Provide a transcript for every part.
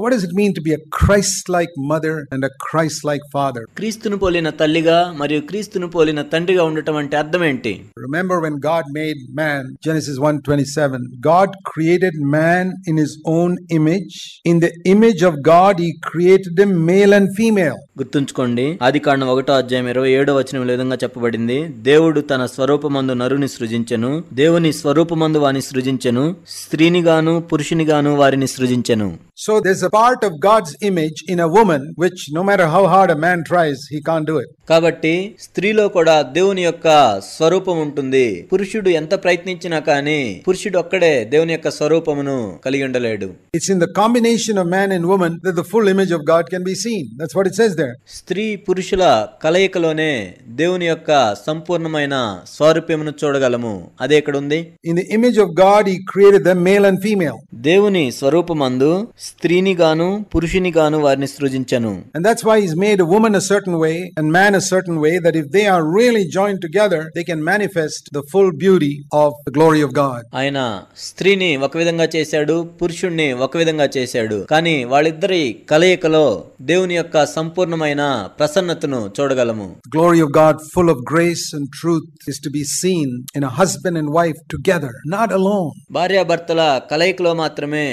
What is it mean to be a Christ like mother and a Christ like father క్రీస్తును పోలిన తల్లిగా మరియు క్రీస్తును పోలిన తండ్రిగా ఉండటం అంటే అర్థం ఏంటి? Remember when God made man Genesis 127 God created man in his own image in the image of God he created them male and female గుర్తుంచుకోండి ఆది కాండం ఒకటో అధ్యాయం ఇరవై ఏడో ఈ విధంగా చెప్పబడింది. దేవుడు తన స్వరూపమందు నరుని సృజించెను దేవుని స్వరూపమందు వాని సృజించెను స్త్రీని గాను పురుషుని గాను వారిని సృజించెను. So does a part of God's image in a woman which no matter how hard a man tries he can do it కాబట్టి స్త్రీలో కూడా దేవుని యొక్క స్వరూపం ఉంటుంది. పురుషుడు ఎంత ప్రయత్నించినా కానీ పురుషుడు ఒక్కడే దేవుని యొక్క స్వరూపమును కలిగి ఉండలేడు. It's in the combination of man and woman the full image of God can be seen that's what it says there స్త్రీ పురుషుల కలయికలోనే దేవుని యొక్క సంపూర్ణమైన స్వరూపమును చూడగలము. అదే ఇక్కడ ఉంది? In the image of God he created the male and female దేవుని స్వరూపమందు స్త్రీని స్త్రీని గాను పురుషుని గాను వారిని సృజించను made woman a way and way that if they are really they can manifest the full beauty of glory of God ఆయన స్త్రీని ఒక విధంగా చేశాడు పురుషుణ్ణి ఒక విధంగా చేశాడు. కానీ వాళ్ళిద్దరి కలయికలో దేవుని యొక్క సంపూర్ణమైన ప్రసన్నతను చూడగలము. Glory of God full of grace and truth is to seen in husband and wife together not alone భార్యాభర్తల కలయికలో మాత్రమే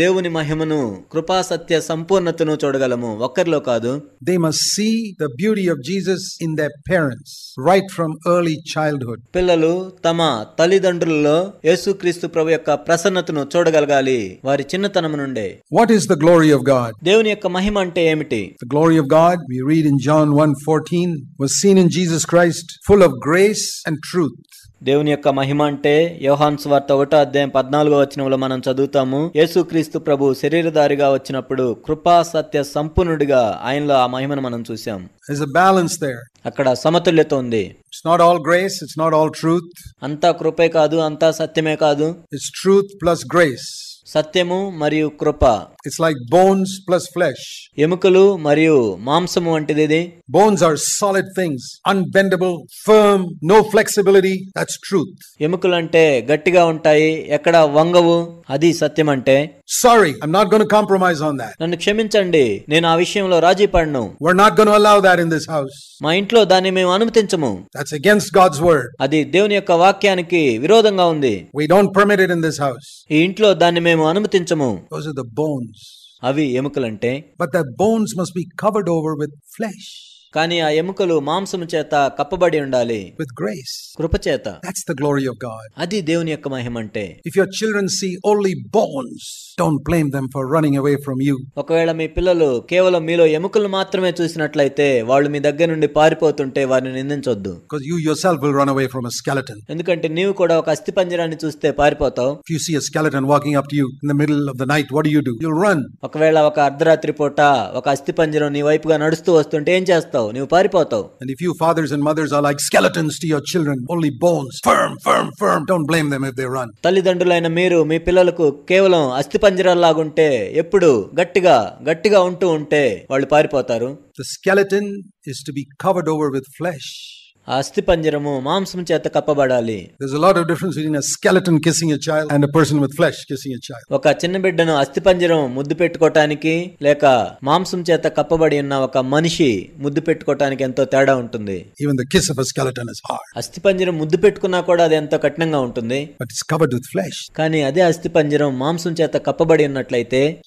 దేవుని మహిమను కృప కృపా సత్య సంపూర్ణతను చూడగలము. ఒక్కరిలో కాదు. They must see the beauty of Jesus in their parents right from early childhood పిల్లలు తమ తల్లిదండ్రులలో యేసుక్రీస్తు ప్రభు యొక్క ప్రసన్నతను చూడగలగాలి. వారి చిన్నతనము నుండే. What is the glory of God దేవుని యొక్క మహిమ అంటే ఏమిటి? The glory of God we read in John 1:14 was seen in Jesus Christ full of grace and truth దేవుని యొక్క మహిమ అంటే యోహాన్ స్వార్త ఒకటో అధ్యాయం పద్నాలుగో వచనంలో మనం చదువుతాము యేసుక్రీస్తు ప్రభు శరీరధారిగా వచ్చినప్పుడు కృపా సత్య సంపూర్ణుడిగా ఆయనలో ఆ మహిమను మనం చూసాం there. అక్కడ సమతుల్యత ఉంది It's not all grace, it's not all truth. అంతా కృపే కాదు అంతా సత్యమే కాదు It's truth plus grace. సత్యము మరియు కృప. It's like bones plus flesh ఎముకలు మరియు మాంసము వంటిది ఇది bones are solid things unbendable firm no flexibility that's truth ఎముకలు అంటే గట్టిగా ఉంటాయి ఎక్కడ వంగవు అది సత్యం అంటే sorry I'm not gonna compromise on that నన్ను క్షమించండి నేను ఆ విషయంలో రాజీ పడను. We're not gonna allow that in this house మా ఇంట్లో దాన్ని మేము అనుమతించము. దట్స్ అగైన్స్ గాడ్స్ వర్డ్ అది దేవుని యొక్క వాక్యానికి విరోధంగా ఉంది. We don't permit it in this house ఈ ఇంట్లో దాన్ని మేము మేము అనుమతించము. అవి ఎముకలంటే but the bones must be covered over with flesh కానీ ఆ ఎముకలు మాంసము చేత కప్పబడి ఉండాలి. విత్ గ్రేస్ కృప చేత. దట్స్ ద గ్లోరీ ఆఫ్ అది దేవుని యొక్క మహిమ అంటే if your children see only bones don't blame them for running away from you ఒకవేళ మీ పిల్లలు కేవలం మీలో ఎముకలు మాత్రమే చూసినట్లయితే వాళ్ళు మీ దగ్గర నుండి పారిపోతుంటే వారిని నిందించొద్దు. Because you yourself will run away from a skeleton ఎందుకంటే నీవు కూడా ఒక అస్థిపంజరాన్ని చూస్తే పారిపోతావు. If you see a skeleton walking up to you in the middle of the night what do you do you run ఒకవేళ ఒక అర్ధరాత్రి పూట ఒక అస్థిపంజరం నీ వైపుగా నడుస్తూ వస్తుంటే ఏం చేస్తావు? నువ్వు పారిపోతావు And if you fathers and mothers are like skeletons to your children, only bones, firm, firm, firm, don't blame them if they run. తల్లిదండ్రులైన మీరు మీ పిల్లలకు కేవలం అస్థి పంజరాల్లాగుంటే ఎప్పుడు గట్టిగా గట్టిగా ఉంటూ ఉంటే వాళ్ళు పారిపోతారు The skeleton is to be covered over with flesh. అస్థి పంజరము మాంసం చేత కప్పబడాలి. Is lot difference skeleton kissing a child person flesh kissing a ఒక చిన్న బిడ్డను అస్థి పంజరం ముద్దు పెట్టుకోటానికి లేక మాంసం చేత కప్పబడి ఉన్న ఒక మనిషి ముద్దు పెట్టుకోవడానికి ఎంతో తేడా ఉంటుంది. Even the kiss skeleton is అస్థి పంజరం ముద్దు పెట్టుకున్నా కూడా అది ఎంతో కఠినంగా ఉంటుంది. బట్ ఇట్స్ కానీ అదే అస్థి పంజరం మాంసం చేత కప్పబడి ఉన్నట్లయితే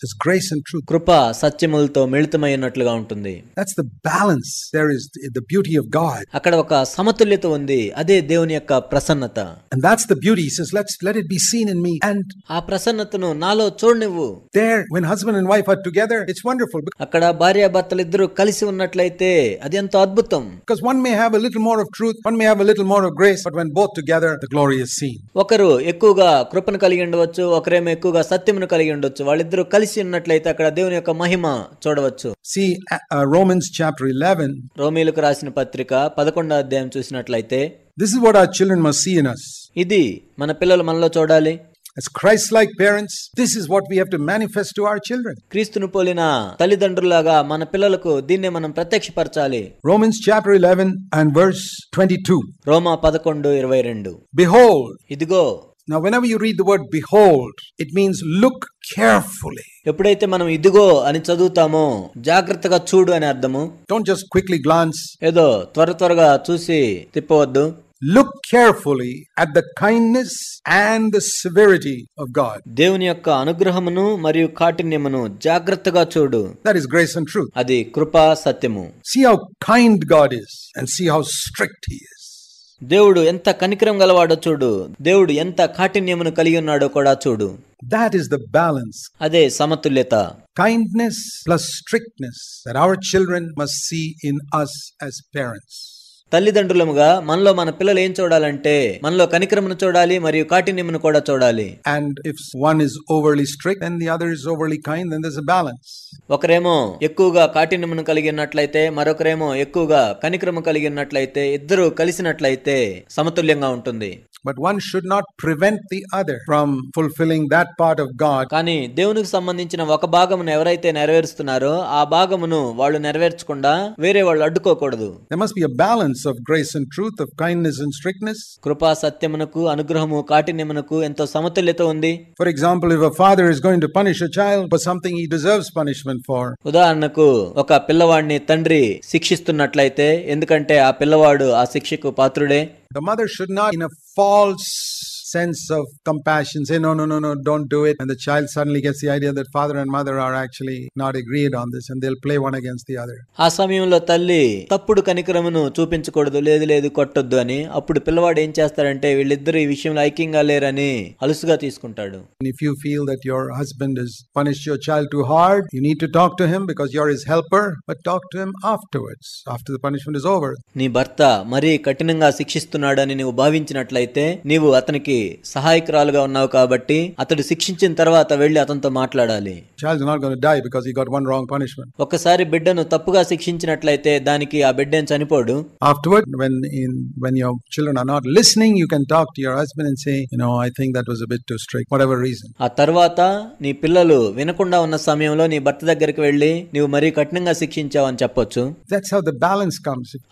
కృప సత్యములతో మిళితమై ఉన్నట్లుగా ఉంటుంది. That's the balance there of God అక్కడ ఒక సమతుల్యత ఉంది. అదే దేవుని యొక్క ప్రసన్నత. And that's the beauty is let's let it be seen in me and ఆ ప్రసన్నతను నాలో చూడనివ్వు. There when husband and wife are together it's wonderful అక్కడ భార్య భర్తలు ఇద్దరు కలిసి ఉన్నట్లయితే అది ఎంతో అద్భుతం. Because one may have a little more of truth one may have a little more of grace but when both together the glory is seen ఒకరు ఎక్కువగా కృపను కలిగి ఉండవచ్చు ఒకరేమో ఎక్కువగా సత్యమును కలిగి ఉండొచ్చు. వాళ్ళిద్దరు కలిసి ఉన్నట్లయితే అక్కడ దేవుని యొక్క మహిమ చూడవచ్చు. సి రోమన్స్ చాప్టర్ 11 రోమీలకు రాసిన పత్రిక 11వ అధ్యాయం అధ్యాయం చూసినట్లయితే This is what our children must see in us. ఇది మన పిల్లలు మనలో చూడాలి As Christ like parents, this is what we have to manifest to our children. క్రీస్తును పోలిన తల్లిదండ్రులాగా మన పిల్లలకు దీన్నే మనం ప్రత్యక్షపరచాలి Romans chapter 11 and verse 22. రోమా పదకొండు ఇరవై రెండు Behold, ఇదిగో Now, whenever you read the word behold, it means look carefully. ఎప్పుడైతే మనం ఇదిగో అని చదువుతామో జాగ్రత్తగా చూడు అని అర్థము Don't just quickly glance. ఏదో త్వర త్వరగా చూసి తిప్పవద్దు Look carefully at the kindness and the severity of God. దేవుని యొక్క అనుగ్రహమును మరియు కాఠిన్యమును జాగ్రత్తగా చూడు That is grace and truth. అది కృపా సత్యము See how kind God is and see how strict He is. దేవుడు ఎంత కనికరం గలవాడో చూడు. దేవుడు ఎంత కాఠిన్యమును కలిగి ఉన్నాడో కూడా చూడు. దాట్ ఈస్ ద బ్యాలెన్స్ అదే సమతుల్యత. Kindness plus strictness that our children must see in us as parents తల్లిదండ్రులముగా మనలో మన పిల్లలు ఏం చూడాలంటే మనలో కనికరమును చూడాలి మరియు కాఠిన్యమును కూడా చూడాలి And if one is overly strict and the other is overly kind, then there's a balance. ఒకరేమో ఎక్కువగా కాఠిన్యమును కలిగి ఉన్నట్లయితే మరొకరేమో ఎక్కువగా కనికరము కలిగి ఉన్నట్లయితే ఇద్దరు కలిసినట్లయితే సమతుల్యంగా ఉంటుంది but one should not prevent the other from fulfilling that part of God కానీ దేవునికి సంబంధించిన ఒక భాగమును ఎవరైతే నెరవేరుస్తున్నారో ఆ భాగమును వాళ్ళు నెరవేర్చకుండా వేరే వాళ్ళు అడ్డుకోకూడదు. There be balance of grace and truth of kindness and strictness కృపా సత్యమునకు అనుగ్రహము కాఠిన్యమునకు ఎంతో సమతుల్యత ఉంది. For example if a father is going to punish a child for something he deserves punishment for ఉదాహరణకు ఒక పిల్లవాడిని తండ్రి శిక్షిస్తున్నట్లయితే ఎందుకంటే ఆ పిల్లవాడు ఆ శిక్షకు పాత్రుడే? The mother should not, in a false sense of compassion, say, No, no, no, no, don't do it. And the child suddenly gets the idea that father and mother are actually not agreed on this and they'll play one against the other. ఆ సమయంలో తల్లి తప్పుడు కనికరమును చూపించకూడదు లేదు లేదు కొట్టొద్దు అని అప్పుడు పిల్లవాడు ఏం చేస్తాడంటే వీళ్ళిద్దరు ఈ విషయంలో ఐక్యంగా లేరని అలుసుగా తీసుకుంటాడు if you feel that your husband has punished your child too hard, you need to talk to him because you're his helper, but talk to him afterwards, after the punishment is over. నీ భర్త మరీ కఠినంగా శిక్షిస్తున్నాడని నీవు భావించినట్లయితే నీవు అతనికి అతనికి సహాయకురాలుగా ఉన్నావు కాబట్టి అతడు శిక్షించిన తర్వాత వెళ్ళి అతనితో మాట్లాడాలి. ఒకసారి బిడ్డను తప్పుగా శిక్షించినట్లయితే దానికి ఆ బిడ్డ చనిపోడు? ఆ తర్వాత నీ పిల్లలు వినకుండా ఉన్న సమయంలో నీ భర్త దగ్గరికి వెళ్ళి నీవు మరీ కఠినంగా శిక్షించావు అని చెప్పొచ్చు. బ్యాలెన్స్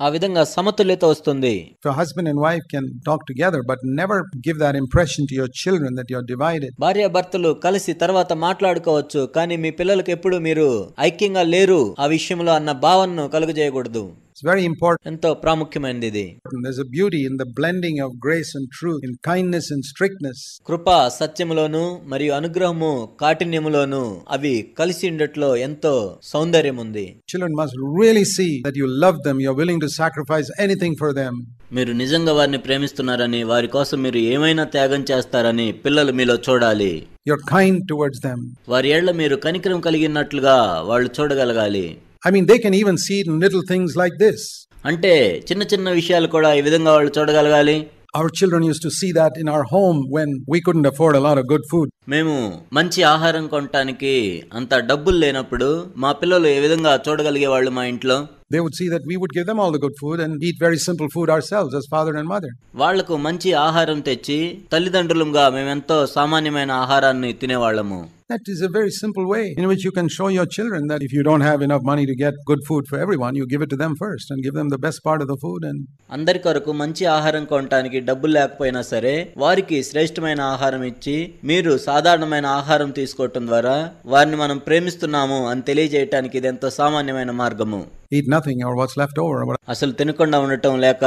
ఆ విధంగా సమతుల్యత వస్తుంది. Husband wife can talk together but never give impression to your children that you're divided. భార్య భర్తలు కలిసి తర్వాత మాట్లాడుకోవచ్చు కానీ మీ పిల్లలకు ఎప్పుడు మీరు ఐక్యంగా లేరు ఆ విషయంలో అన్న భావనను కలుగజేయకూడదు వెరీ ఇంపార్టెంట్ ఎంతో ప్రాముఖ్యమైనది ఇది there's a beauty in the blending of grace and truth in kindness and strictness కృప సత్యములోను మరియు అనుగ్రహము కాఠిన్యములోను అవి కలిసి ఉండట్లో ఎంతో సౌందర్యం ఉంది children must really see that you love them you are willing to sacrifice anything for them మీరు నిజంగా వారిని ప్రేమిస్తున్నారని వారి కోసం మీరు ఏమైనా త్యాగం చేస్తారని పిల్లలు మీలో చూడాలి. యు కైండ్ టువర్డ్స్ దెం వారి ఏళ్ళ మీరు కనికరం కలిగినట్లుగా వాళ్ళు చూడగలగాలి. They can even see it in little things like this. అంటే చిన్న చిన్న విషయాలు కూడా ఈ విధంగా వాళ్ళు చూడగలగాలి Our children used to see that in our home when we couldn't afford a lot of good food. మేము మంచి ఆహారం కొనటానికి అంత డబ్బులు లేనప్పుడు మా పిల్లలు ఏ విధంగా చూడగలిగే వాళ్ళు మా ఇంట్లో They would see that we would give them all the good food and eat very simple food ourselves as father and mother. వాళ్ళకు మంచి ఆహారం తెచ్చి తల్లిదండ్రులుగా మేమెంతో సామాన్యమైన ఆహారాన్ని తినేవాళ్ళము That is a very simple way in which you can show your children that if you don't have enough money to get good food for everyone, you give it to them first and give them the best part of the food. And అందరి కొరకు మంచి ఆహారం కొనటానికి డబ్బులు లేకపోయినా సరే వారికి శ్రేష్టమైన ఆహారం ఇచ్చి మీరు సాధారణమైన ఆహారం తీసుకోవటం ద్వారా వారిని మనం ప్రేమిస్తున్నాము అని తెలియజేయటానికి ఇది ఎంతో సామాన్యమైన మార్గము nothing or what's left over. But అసలు తినకుండా ఉండటం లేక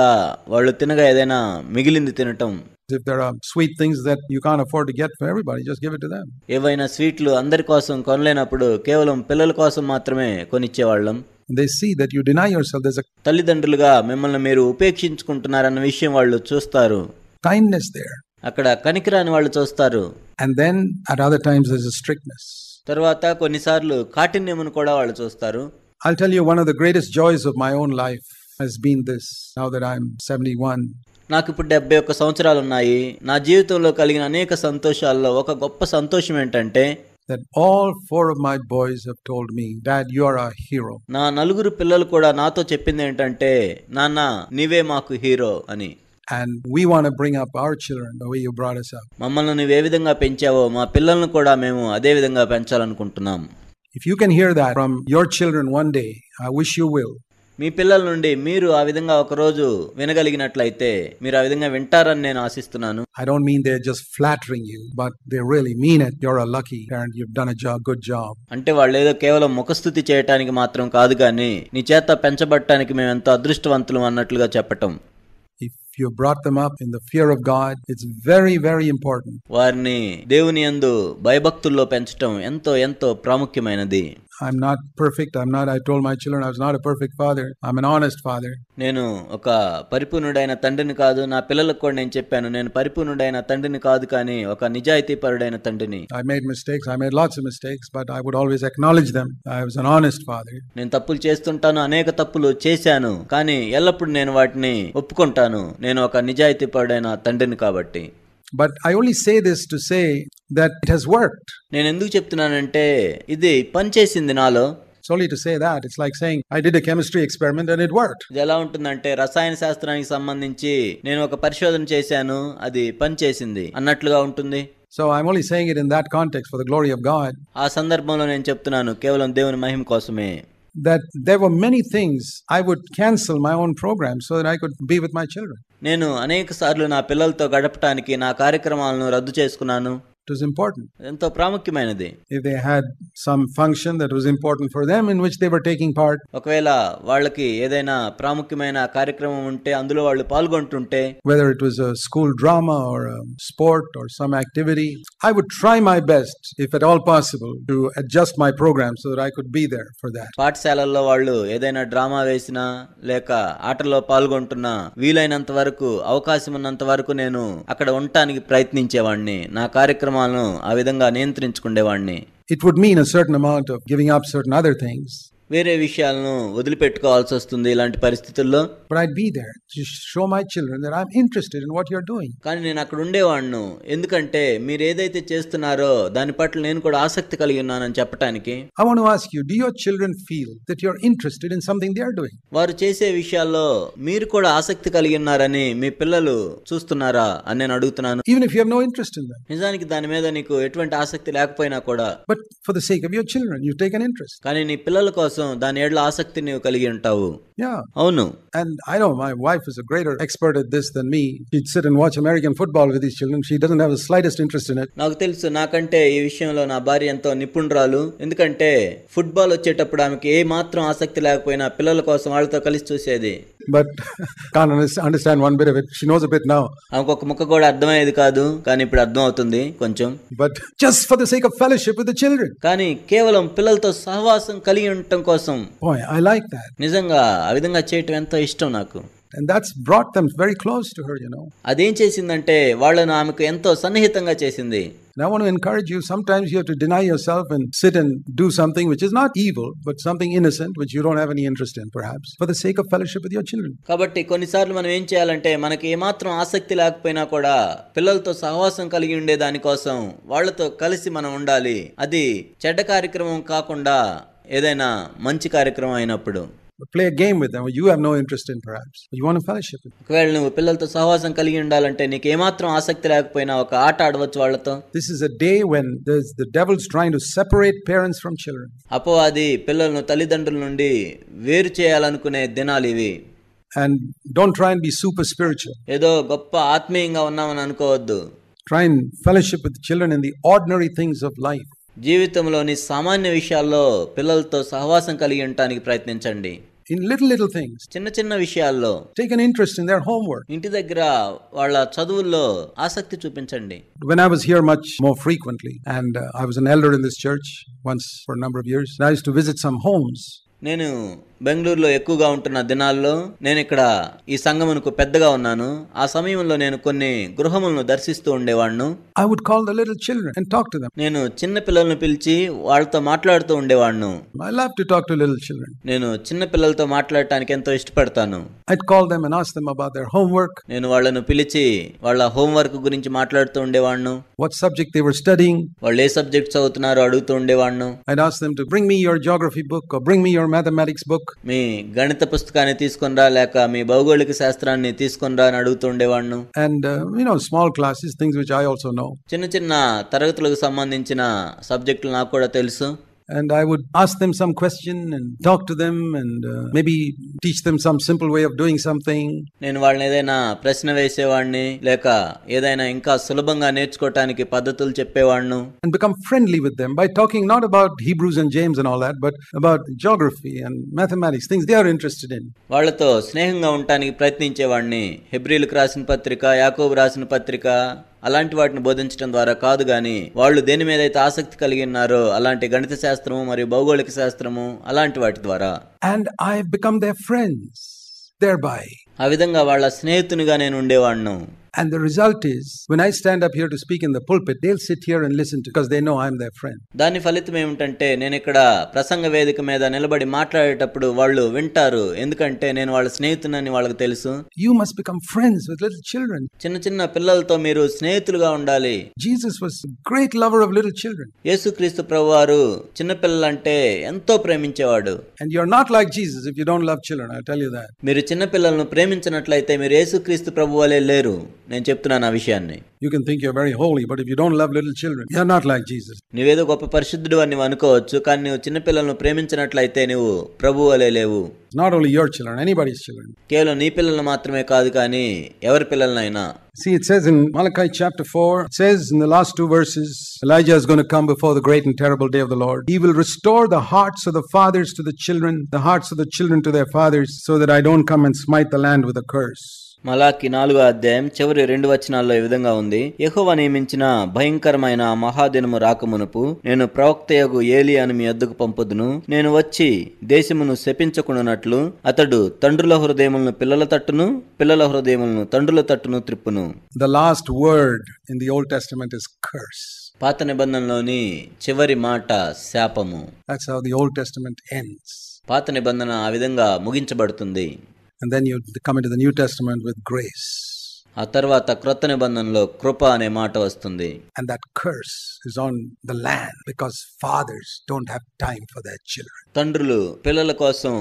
వాళ్ళు తినగా ఏదైనా మిగిలింది తినటం if there are sweet things that you can't afford to get for everybody, just give it to them. ఏవైనా స్వీట్లు అందరి కోసం కొనలేనప్పుడు కేవలం పిల్లల కోసం మాత్రమే కొనిచ్చేవాళ్ళం They see that you deny yourself. There's a తల్లిదండ్రులుగా మిమ్మల్ని మీరు ఉపేక్షించుకుంటున్నారన్న విషయం వాళ్ళు చూస్తారు kindness there. అక్కడ కనికిరాని వాళ్ళు చూస్తారు And then at other times, there's a strictness. తర్వాత కొన్నిసార్లు కాఠిన్యమును కూడా వాళ్ళు చూస్తారు I'll tell you one of the greatest joys of my own life has been this now that I'm 71. నాకు ఇప్పుడు డెబ్బై ఒక్క సంవత్సరాలు ఉన్నాయి నా జీవితంలో కలిగిన అనేక సంతోషాల్లో ఒక గొప్ప సంతోషం ఏంటంటే That all four of my boys have told me, Dad, you are a hero. నా నలుగురు పిల్లలు కూడా నాతో చెప్పింది ఏంటంటే నాన్న నీవే మాకు హీరో అని And we want to bring up our children the way you brought us up. మమ్మల్ని నువ్వే విధంగా పెంచావో మా పిల్లలను కూడా మేము అదే విధంగా పెంచాలనుకుంటున్నాం if you can hear that from your children one day I wish you will మీ పిల్లల నుండి మీరు ఆ విధంగా ఒక రోజు వినగలిగినట్లయితే మీరు ఆ విధంగా వింటారని నేను ఆశిస్తున్నాను. I don't mean they just flattering you but they really mean it you are lucky and you have done job good job అంటే వాళ్ళు ఏదో కేవలం ముఖస్తుతి చేయడానికి మాత్రం కాదు కానీ నీ చేత పెంచబడటానికి మేము ఎంతో అదృష్టవంతులం అన్నట్లుగా చెప్పటం. you brought them up in the fear of God, it's very, very important. వారిని దేవుని యందు భయభక్తుల్లో పెంచటం ఎంతో ఎంతో ప్రాముఖ్యమైనది I'm not perfect I'm not I told my children I was not a perfect father I'm an honest father నేను ఒక పరిపూర్ణుడైన తండ్రిని కాదు నా పిల్లలకు కూడా నేను చెప్పాను నేను పరిపూర్ణుడైన తండ్రిని కాదు కానీ ఒక నిజాయితీ పరుడైన తండ్రిని. I made mistakes I made lots of mistakes but I would always acknowledge them I was an honest father నేను తప్పులు చేస్తుంటాను అనేక తప్పులు చేశాను కానీ ఎల్లప్పుడూ నేను వాటిని ఒప్పుకుంటాను. నేను ఒక నిజాయితీ పరుడైన తండ్రిని కాబట్టి. But I only say this to say that it has worked. నేను ఎందుకు చెప్తున్నానంటే ఇది పనిచేసింది నాలో only to say that. It's like saying, I did a chemistry experiment and it worked. ఇది ఎలా ఉంటుందంటే రసాయన శాస్త్రానికి సంబంధించి నేను ఒక పరిశోధన చేశాను అది పనిచేసింది అన్నట్లుగా ఉంటుంది So I'm only saying it in that context for the glory of God. ఆ సందర్భంలో నేను చెప్తున్నాను కేవలం దేవుని మహిమ కోసమే That there were many things I would cancel my own program so that I could be with my children. నేను అనేక సార్లు నా పిల్లలతో గడపటానికి నా కార్యక్రమాలను రద్దు చేసుకున్నాను It was important. ఎంతో ప్రాముఖ్యమైనది If they had some function that was important for them in which they were taking part, ఒకవేళ వాళ్ళకి ఏదైనా ప్రాముఖ్యమైన కార్యక్రమం ఉంటే అందులో వాళ్ళు పాల్గొంటుంటే whether it was a school drama or a sport or some activity, I would try my best, if at all possible, to adjust my program so that I could be there for that. పాఠశాలల్లో వాళ్ళు ఏదైనా drama వేసినా లేక ఆటలో పాల్గొంటున్నా వీలైనంత వరకు అవకాశం ఉన్నంత వరకు నేను అక్కడ ఉండటానికి ప్రయత్నించేవాడిని నా కార్యక్రమాలను ఆ విధంగా నియంత్రించుకునేవాడిని It would mean a certain amount of giving up certain other things, వేరే విషయాలను వదిలిపెట్టుకోవాల్సి వస్తుంది ఇలాంటి పరిస్థితుల్లో. Show my children interested in what doing కానీ నేను అక్కడ ఉండేవాడిను. ఎందుకంటే మీరు ఏదైతే చేస్తున్నారో దాని పట్ల నేను కూడా ఆసక్తి కలిగి ఉన్నానని చెప్పడానికి children feel that you're interested in something they are వారు చేసే విషయాల్లో మీరు కూడా ఆసక్తి కలిగి ఉన్నారని మీ పిల్లలు చూస్తున్నారా అని నేను అడుగుతున్నాను. Even if you've interest in నిజానికి దాని మీద నీకు ఎటువంటి ఆసక్తి లేకపోయినా కూడా. బట్ టేక్ ఇంట్రెస్ట్ కానీ నీ పిల్లల కోసం కోసం దాని ఏళ్ళ ఆసక్తిని కలిగి ఉంటావు. అవును. And I know my wife is a greater expert it this than me she sit and watch American football with his children she doesn't have the slightest interest in it నాకు తెలుసు నాకంటే ఈ విషయంలో నా భార్య ఎంతో నిపుణురాలు. ఎందుకంటే ఫుట్బాల్ వచ్చేటప్పుడు ఆమెకి ఏ మాత్రం ఆసక్తి లేకపోయినా పిల్లల కోసం వాళ్ళతో కలిసి చూసేది. But understand one bit it she knows a bit ఆమెకు ఒక ముక్క కూడా అర్థమయ్యేది కాదు కానీ ఇప్పుడు అర్థం అవుతుంది కొంచెం. But just for the sake of fellowship with the children కానీ కేవలం పిల్లలతో సహవాసం కలిగి ఉండటం కోసం. ఓ ఐ లైక్ దట్ నిజంగా ఆ విధంగా చేయటం ఎంతో ఇష్టం నాకు. And that's brought them very close to her, you know. అదేం చేసిందంటే వాళ్ళను ఆమెకు ఎంతో సన్నిహితంగా చేసింది And I want to encourage you sometimes you have to deny yourself and sit and do something which is not evil, but something innocent which you don't have any interest in, perhaps, for the sake of fellowship with your children. కాబట్టి కొన్నిసార్లు మనం ఏం చేయాలంటే మనకి ఏమాత్రం ఆసక్తి లేకపోయినా కూడా పిల్లలతో సహవాసం కలిగి ఉండే దానికోసం వాళ్ళతో కలిసి మనం ఉండాలి అది చెడ్డ కార్యక్రమం కాకుండా ఏదైనా మంచి కార్యక్రమం అయినప్పుడు play a game with them where you have no interest in, perhaps. But you want to fellowship with them. ఒకవేళ నువ్వు పిల్లలతో సహవాసం కలిగి ఉండాలంటే నీకు ఏమాత్రం ఆసక్తి లేకపోయినా ఒక ఆట ఆడవచ్చు వాళ్ళతో This is a day when there's the devil's trying to separate parents from children. అపవాది పిల్లలను తల్లిదండ్రుల నుండి వేరు చేయాలనుకునే దినాలు ఇవి And don't try and be super spiritual. ఏదో గొప్ప ఆత్మీయంగా ఉన్నామని అనుకోవద్దు Try and fellowship with children in the ordinary things of life. జీవితంలోని సామాన్య విషయాల్లో పిల్లలతో సహవాసం కలిగి ఉండటానికి ప్రయత్నించండి In little, little things. చిన్న చిన్న విషయాల్లో Take an interest in their homework. ఇంటి దగ్గర వాళ్ళ చదువుల్లో ఆసక్తి చూపించండి When I was here much more frequently, and uh, I was an elder in this church once for a number of years, and I used to visit some homes. నేను బెంగళూరులో ఎక్కువగా ఉంటున్న దినాల్లో నేను ఇక్కడ ఈ సంగమునకు పెద్దగా ఉన్నాను. ఆ సమయంలో నేను కొన్ని గృహములను దర్శిస్తూ ఉండేవాడు I would call the little children talk to నేను చిన్న పిల్లల్ని పిలిచి వాళ్ళతో మాట్లాడుతూ ఉండేవాడు I love to talk to little children నేను చిన్న పిల్లలతో మాట్లాడటానికి ఎంతో ఇష్టపడతాను. I call them and ask them about their నేను వాళ్ళను పిలిచి వాళ్ళ హోంవర్క్ గురించి మాట్లాడుతూ ఉండేవాడు వాట్ సబ్జెక్ట్ దే వర్ వాళ్ళు ఏ సబ్జెక్ట్ చదువుతున్నారో అడుగుతూ ఉండేవాడు I ask to bring me your geography book bring me your mathematics book. మీ గణిత పుస్తకాన్ని తీసుకొనిరా లేక మీ భౌగోళిక శాస్త్రాన్ని తీసుకొనిరా అని అడుగుతూ ఉండేవాడిను And, uh, you know, small classes, things which I also know. చిన్న చిన్న తరగతులకు సంబంధించిన సబ్జెక్టులు నాకు కూడా తెలుసు and I would ask them some question and talk to them and uh, maybe teach them some simple way of doing something. నేను వాళ్ళని ఏదైనా ప్రశ్న వేసేవాడిని లేక ఏదైనా ఇంకా సులభంగా నేర్చుకోవటానికి పద్ధతులు చెప్పేవాడిను and become friendly with them by talking not about Hebrews and James and all that, but about geography and mathematics, things they are interested in. వాళ్ళతో స్నేహంగా ఉండటానికి ప్రయత్నించేవాడిని హెబ్రిలకు రాసిన పత్రిక యాకోబు రాసిన పత్రిక అలాంటి వాటిని బోధించడం ద్వారా కాదు గాని వాళ్ళు దేని మీద అయితే ఆసక్తి కలిగి ఉన్నారో అలాంటి గణిత శాస్త్రము మరియు భౌగోళిక శాస్త్రము అలాంటి వాటి ద్వారా And I have become their friends thereby. ఆ విధంగా వాళ్ళ స్నేహితునిగా నేను ఉండేవాడిను And the result is, when I stand up here to speak in the pulpit, they'll sit here and listen to because they know I'm their friend. దాని ఫలితం ఏమిటంటే నేను ఇక్కడ ప్రసంగ వేదిక మీద నిలబడి మాట్లాడేటప్పుడు వాళ్ళు వింటారు ఎందుకంటే నేను వాళ్ళ స్నేహితునని వాళ్ళకి తెలుసు You must become friends with little children. చిన్న చిన్న పిల్లలతో మీరు స్నేహితులుగా ఉండాలి Jesus was a great lover of little children. యేసుక్రీస్తు ప్రభువారు చిన్నపిల్లలంటే ఎంతో ప్రేమించేవాడు And you're not like Jesus if you don't love children, I'll tell you that. మీరు చిన్నపిల్లలను ప్రేమించినట్లయితే మీరు యేసుక్రీస్తు ప్రభు వలె లేరు నేను చెప్తున్నాను ఆ విషయాన్ని You can think you're very holy, but if you don't love little children, you're not like Jesus. నువ్వేదో గొప్ప పరిశుద్ధుడు అని నువ్వు అనుకోవచ్చు కానీ నువ్వు చిన్నపిల్లలను ప్రేమించినట్లయితే నువ్వు ప్రభు వలె లేవు It's not only your children, anybody's children. కేవలం నీ పిల్లలను మాత్రమే కాదు కానీ ఎవరి పిల్లలనైనా See, it says in Malachi chapter 4, it says in the last two verses, Elijah is going to come before the great and terrible day of the Lord. He will restore the hearts of the fathers to the children, the hearts of the children to their fathers, so that I don't come and smite the land with a curse. మలాకి నాలుగో అధ్యాయం చివరి రెండు వచనాల్లో ఈ విధంగా ఉంది. యెహోవా నియమించిన భయంకరమైన మహాదినము రాకమునుపు నేను ప్రవక్తయగు ఏలియాను మీ అద్దకు పంపుదును. నేను వచ్చి దేశమును శపించకుండానట్లు అతడు తండ్రుల హృదయములను పిల్లల తట్టును పిల్లల హృదయములను తండ్రుల తట్టును త్రిప్పును. The last word in the Old Testament is curse. పాత నిబంధనలోని చివరి మాట శాపము. That's how the Old Testament ends. పాత నిబంధన ఆ విధంగా ముగించబడుతుంది. And then you come to the new testament with grace ఆ తర్వాత క్రొత్త నిబంధనలో కృప అనే మాట వస్తుంది. And that curse is on the land because fathers don't have time for their children తండ్రులు పిల్లల కోసం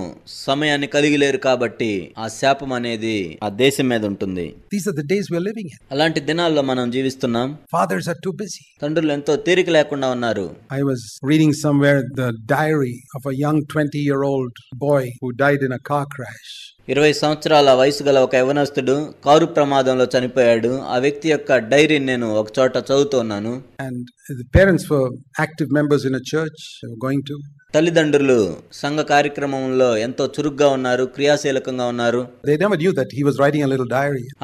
సమయాన్ని కలిగి లేరు కాబట్టి ఆ శాపం అనేది ఆ దేశం మీద ఉంటుంది. These are days we living అలాంటి దినాల్లో మనం జీవిస్తున్నాం. ఫాదర్స్ ఆర్ టూ బిజీ తండ్రులు ఎంతో తీరిక లేకుండా ఉన్నారు. I was reading somewhere the diary of young twenty year old boy who died in a car crash ఇరవై సంవత్సరాల వయసు గల ఒక యవనస్తుడు కారు ప్రమాదంలో చనిపోయాడు. ఆ వ్యక్తి యొక్క డైరీని నేను ఒక చోట చదువుతున్నాను And the active members active church going to తల్లిదండ్రులు సంఘ కార్యక్రమంలో ఎంతో చురుగ్గా ఉన్నారు క్రియాశీలకంగా ఉన్నారు.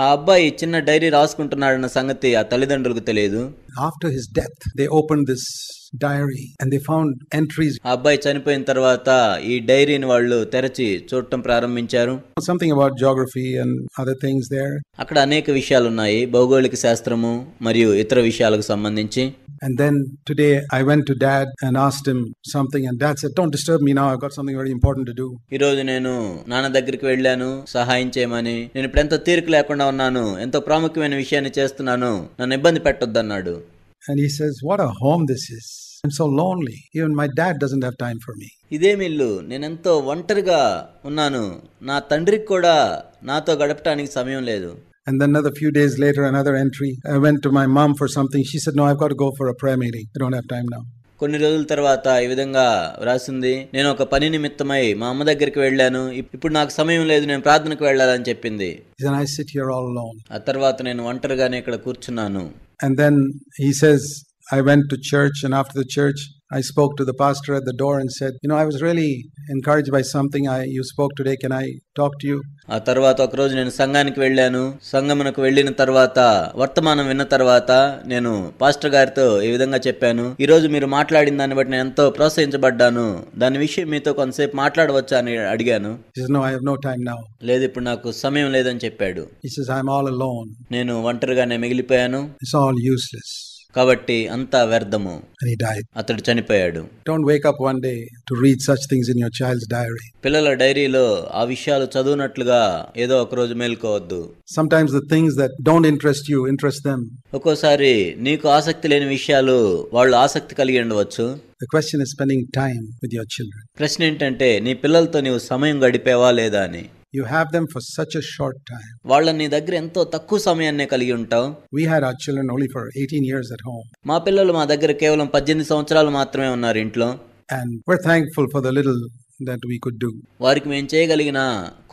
ఆ అబ్బాయి చిన్న డైరీ రాసుకుంటున్నాడన్న సంగతి ఆ తల్లిదండ్రులకు తెలియదు. After his death they open this diary and found entries అబ్బాయి చనిపోయిన తర్వాత ఈ డైరీని వాళ్ళు తెరచి చూడటం ప్రారంభించారు. Something about geography and other things there అక్కడ అనేక విషయాలు ఉన్నాయి భౌగోళిక శాస్త్రము మరియు ఇతర విషయాలకు సంబంధించి. And then today I went to dad and asked him something, and dad said, Don't disturb me now, I've got something very important to do. ఈ రోజు నేను నాన్న దగ్గరికి వెళ్ళాను సహాయం చేయమని నేను ఇప్పుడు ఎంతో తీరిక లేకుండా ఉన్నాను ఎంతో ప్రాముఖ్యమైన విషయాన్ని చేస్తున్నాను నన్ను ఇబ్బంది పెట్టొద్దన్నాడు And he says, What a home this is. I'm so lonely. Even my dad doesn't have time for me. ఇదేమి ఇల్లు నేనెంతో ఒంటరిగా ఉన్నాను నా తండ్రికి కూడా నాతో గడపటానికి సమయం లేదు And then another few days later, another entry. I went to my mom for something. She said, No, I've got to go for a prayer meeting. I don't have time now. కొన్ని రోజుల తర్వాత ఈ విధంగా రాసింది నేను ఒక పని నిమిత్తమై మా అమ్మ దగ్గరికి వెళ్ళాను ఇప్- ఇప్పుడు నాకు సమయం లేదు నేను ప్రార్థనకు వెళ్ళాలని చెప్పింది He said, I sit here all alone. ఆ తర్వాత నేను ఒంటరిగానే ఇక్కడ కూర్చున్నాను And then he says, I went to church, and after the church, I spoke to the pastor at the door and said, You know, I was really encouraged by something I, you spoke today. Can I talk to you? ఆ తర్వాత ఒక రోజు నేను సంఘానికి వెళ్ళాను సంఘమునకు వెళ్ళిన తర్వాత వర్తమానం విన్న తర్వాత నేను పాస్టర్ గారితో ఈ విధంగా చెప్పాను ఈ రోజు మీరు మాట్లాడిన దాన్ని బట్టి నేను ఎంతో ప్రోత్సహించబడ్డాను దాని విషయం మీతో కొంతసేపు మాట్లాడవచ్చా అని అడిగాను He says, No, I have no time now. లేదు ఇప్పుడు నాకు సమయం లేదని చెప్పాడు alone. నేను ఒంటరిగానే మిగిలిపోయాను useless. కాబట్టి అంతా వ్యర్థము. అతడు చనిపోయాడు. Don't wake one day to read such things in your child's diary పిల్లల డైరీలో ఆ విషయాలు చదువునట్లుగా ఏదో ఒక రోజు మేల్కోవద్దు. Some the things that don't interest you interest them ఒక్కోసారి నీకు ఆసక్తి లేని విషయాలు వాళ్ళు ఆసక్తి కలిగి ఉండవచ్చు. The question is spending time with your children ప్రశ్న ఏంటంటే నీ పిల్లలతో నీవు సమయం గడిపేవా లేదా అని. You have them for such short time వాళ్ళ నీ దగ్గర ఎంతో తక్కువ సమయాన్ని కలిగి ఉంటావు. We had our children only for eighteen years at home మా పిల్లలు మా దగ్గర కేవలం పద్దెనిమిది సంవత్సరాలు మాత్రమే ఉన్నారు ఇంట్లో. And were thankful for the little that we could do వారికి మేము చేయగలిగిన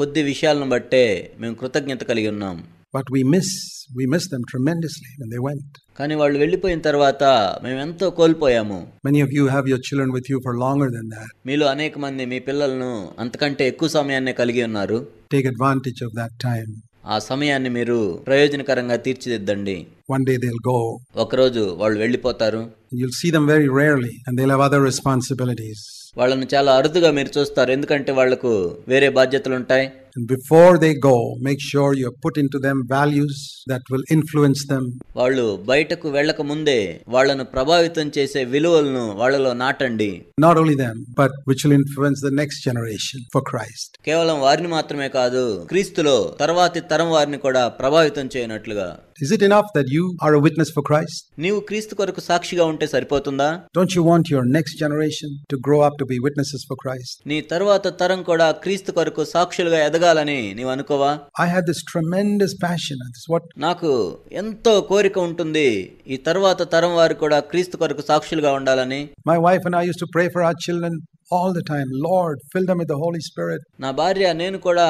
కొద్ది విషయాలను బట్టే మేము కృతజ్ఞత కలిగి ఉన్నాం. But we miss we miss them tremendously they went కానీ వాళ్ళు వెళ్ళిపోయిన తర్వాత మేము ఎంతో కోల్పోయాము. Many of you have your children with you for longer than that మీలో అనేక మంది మీ పిల్లలను అంతకంటే ఎక్కువ సమయాన్ని కలిగి ఉన్నారు. Take advantage of that time ఆ సమయాన్ని మీరు ప్రయోజనకరంగా తీర్చిదిద్దండి. వన్ డే దే గో ఒక రోజు వాళ్ళు వెళ్ళిపోతారు. You'll see them very rarely and they have other responsibilities వాళ్ళని చాలా అరుదుగా మీరు చూస్తారు. ఎందుకంటే వాళ్ళకు వేరే బాధ్యతలు ఉంటాయి before they go make sure you put in them values that will influence them వాళ్ళు బయటకు వెళ్ళక ముందే వాళ్ళను ప్రభావితం చేసే విలువలను వాళ్ళలో నాటండి. Not only them but which will influence the next generation for Christ కేవలం వారిని మాత్రమే కాదు క్రీస్తులో తర్వాతి తరం వారిని కూడా ప్రభావితం చేయనట్లుగా. Is it enough that you are a witness for Christ నీవు క్రీస్తు కొరకు సాక్షిగా ఉంటే సరిపోతుందా? Don't you want your next generation to grow up to be witnesses for Christ నీ తర్వాత తరం కూడా క్రీస్తు కొరకు సాక్షులుగా ఎద ఎదగాలని నీవు అనుకోవా? I have this tremendous passion this what నాకు ఎంతో కోరిక ఉంటుంది ఈ తర్వాత తరం వారు కూడా క్రీస్తు కొరకు సాక్షులుగా ఉండాలని. My wife and I use to pray for our children all the time Lord fill them with the Holy Spirit నా భార్య నేను కూడా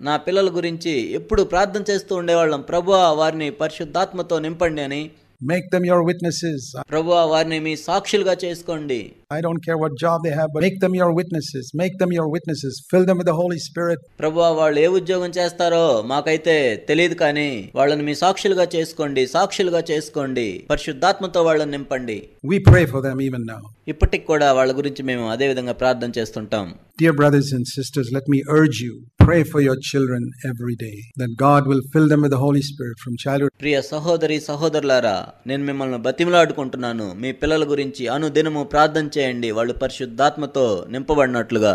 నా పిల్లల గురించి ఎప్పుడు ప్రార్థన చేస్తూ ఉండేవాళ్ళం. ప్రభువా వారిని పరిశుద్ధాత్మతో నింపండి అని. Make them your witnesses. ప్రభువా వారిని మీ సాక్షులుగా చేసుకోండి I don't care what job they have, but make them your witnesses. Make them your witnesses. Fill them with the Holy Spirit. ప్రభువా వాళ్ళు ఏ ఉద్యోగం చేస్తారో మాకైతే తెలియదు కానీ వాళ్ళని మీ సాక్షులుగా చేసుకోండి సాక్షులుగా చేసుకోండి పరిశుద్ధాత్మతో వాళ్ళని నింపండి We pray for them even now. ఇప్పటికి కూడా వాళ్ళ గురించి మేము అదే విధంగా ప్రార్థన చేస్తుంటాం Dear brothers and sisters, let me urge you pray for your children every day that God will fill them with the Holy Spirit from childhood. ప్రియ సహోదరి సహోదరులారా నేను మిమ్మల్ని బతిమలాడుకుంటున్నాను మీ పిల్లల గురించి అనుదినము ప్రార్థన చేయండి వాళ్ళు పరిశుద్ధాత్మతో నింపబడినట్లుగా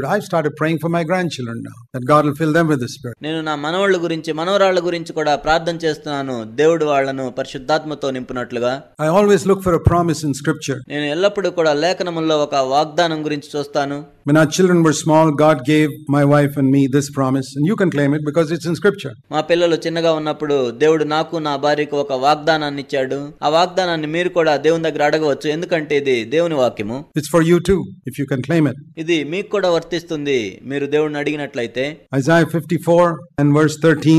But I've started praying for my grandchildren now that God will fill them with the Spirit. నేను నా మనవాళ్ళ గురించి మనవరాళ్ళ గురించి కూడా ప్రార్థన చేస్తున్నాను దేవుడు వాళ్ళను పరిశుద్ధాత్మతో నింపునట్లుగా I always look for a promise in Scripture. నేను ఎల్లప్పుడూ కూడా లేఖనముల్లో ఒక వాగ్దానం గురించి చూస్తాను When our children were small, God gave my wife and me this promise, and you can claim it because it's in Scripture. మా పిల్లలు చిన్నగా ఉన్నప్పుడు దేవుడు నాకు నా భార్యకు ఒక వాగ్దానాన్ని ఇచ్చాడు ఆ వాగ్దానాన్ని మీరు కూడా దేవుని దగ్గర అడగవచ్చు ఎందుకంటే ఇది దేవుని వాక్యము It's for you too, if you can claim it. ఇది మీకు కూడా వర్తిస్తుంది మీరు దేవుడిని అడిగినట్లయితే Isaiah 54 and verse 13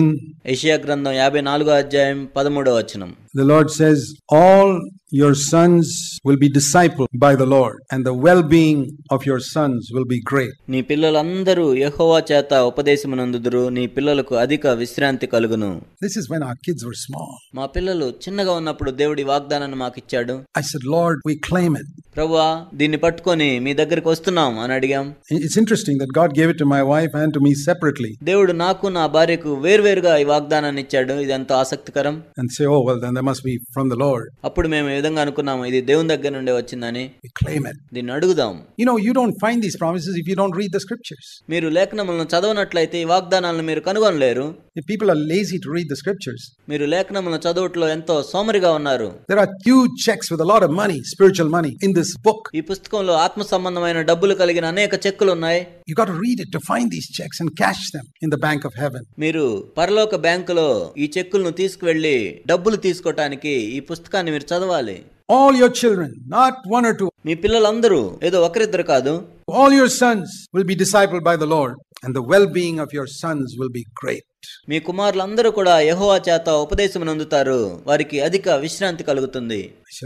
ఏషియా గ్రంథం యాభై నాలుగో అధ్యాయం పదమూడవ వచనం The Lord says, All your sons will be discipled by the Lord, and the well being of your sons will be great. నీ పిల్లలందరూ యెహోవా చేత ఉపదేశమునందుదురు నీ పిల్లలకు అధిక విశ్రాంతి కలుగును This is when our kids were small. మా పిల్లలు చిన్నగా ఉన్నప్పుడు దేవుడి వాగ్దానాన్ని మాకు ఇచ్చాడు I said, Lord, we claim it. ప్రభువా దీన్ని పట్టుకొని మీ దగ్గరికి వస్తున్నాం అని అడిగాం It's interesting that God gave it to my wife and to me separately దేవుడు నాకు నా భార్యకు వేర్వేరుగా ఈ వాగ్దానాన్ని ఇచ్చాడు ఇది ఎంతో ఆసక్తికరం and say, Oh, well, then there must be from the Lord. అప్పుడు మేము ఈ విధంగా అనుకున్నాము ఇది దేవుని దగ్గర నుండి వచ్చిందని We claim it. దీన్ని అడుగుదాం You know, you don't find these promises if you don't read the scriptures. మీరు లేఖనములను చదవనట్లయితే ఈ వాగ్దానాలను మీరు కనుగొనలేరు If people are lazy to read the scriptures, మీరు లేఖనములను చదవట్లో ఎంతో సోమరిగా ఉన్నారు there are huge checks with a lot of money, spiritual money, in this book. ఈ పుస్తకంలో ఆత్మ సంబంధమైన డబ్బులు కలిగిన అనేక చెక్కులు ఉన్నాయి You got to read it to find these checks and cash them in the bank of heaven. మీరు పరలోక బ్యాంకులో ఈ చెక్కులను తీసుకువెళ్ళి డబ్బులు తెలుసుకోవటానికి ఈ పుస్తకాన్ని మీరు చదవాలి. All your children not one two మీ పిల్లలందరూ ఏదో ఒకరిద్దరు కాదు. All your sons will be disciple by the Lord and the well being of your sons will be great మీ కుమారులందరూ కూడా యహోవా చేత ఉపదేశం అందుతారు వారికి అధిక విశ్రాంతి కలుగుతుంది.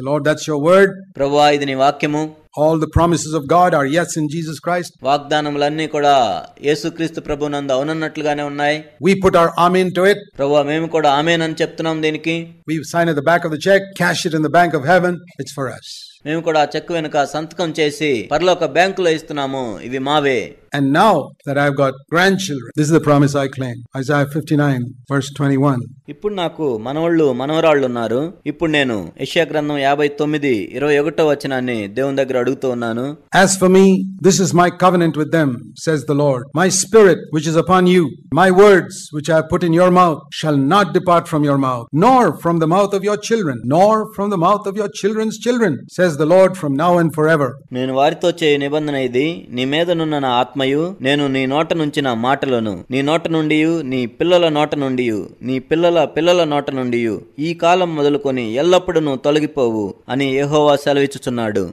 లార్డ్ ఇది నీ వాక్యము. All the promises of God are yes in Jesus Christ. వాగ్దానములన్నీ కూడా యేసుక్రీస్తు ప్రభు నందు అవునన్నట్లుగానే ఉన్నాయి We put our amen to it. ప్రభువా మేము కూడా ఆమెనని చెప్తున్నాం దీనికి We sign at the back of the check, cash it in the bank of heaven. It's for us. మేము కూడా ఆ చెక్కు వెనుక సంతకం చేసి పరలోక బ్యాంకులో ఇస్తున్నాము ఇవి మావే And now that I've got grandchildren, this is the promise I claim. Isaiah 59, verse 21. ఇప్పుడు నాకు మనవాళ్ళు మనవరాళ్ళు ఉన్నారు. ఇప్పుడు నేను యషియా గ్రంథం యాభై తొమ్మిది ఇరవై ఒకటో వచనాన్ని దేవుని దగ్గర అడుగుతూ ఉన్నాను. As for me this my covenant with them the Lord my spirit which is you my words which I put in mouth shall not depart from your mouth nor from mouth of your children nor from mouth of your children's children says the Lord from now and ever నేను వారితో చేయ నిబంధన ఇది నీ మీద నున్న నా ఆత్మయు నేను నీ నోట నుంచి నా మాటలను నీ నోట నుండి నీ పిల్లల నోట నుండి నీ పిల్లల పిల్లల నోట నుండి ఈ కాలం మొదలుకొని ఎల్లప్పుడూ తొలగిపోవు అని యెహోవా సెలవిచ్చుచున్నాడు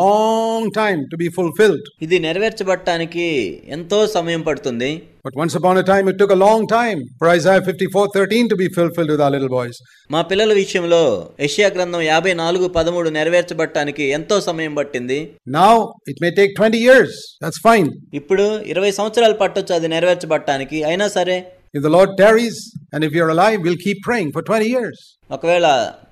long time to be fulfilled. ఇది నెరవేర్చబడటానికి ఎంతో సమయం పడుతుంది But once upon a time, it took a long time for Isaiah 54 13 to be fulfilled with our little boys. మా పిల్లల విషయంలో యెషయా గ్రంథం యాభై నాలుగు పదమూడు నెరవేర్చబడటానికి ఎంతో సమయం పట్టింది Now it may take 20 years. That's fine. ఇప్పుడు ఇరవై సంవత్సరాలు పట్టొచ్చు అది నెరవేర్చబడటానికి అయినా సరే If the Lord tarries and if you're alive, we'll keep praying for 20 years. ఒకవేళ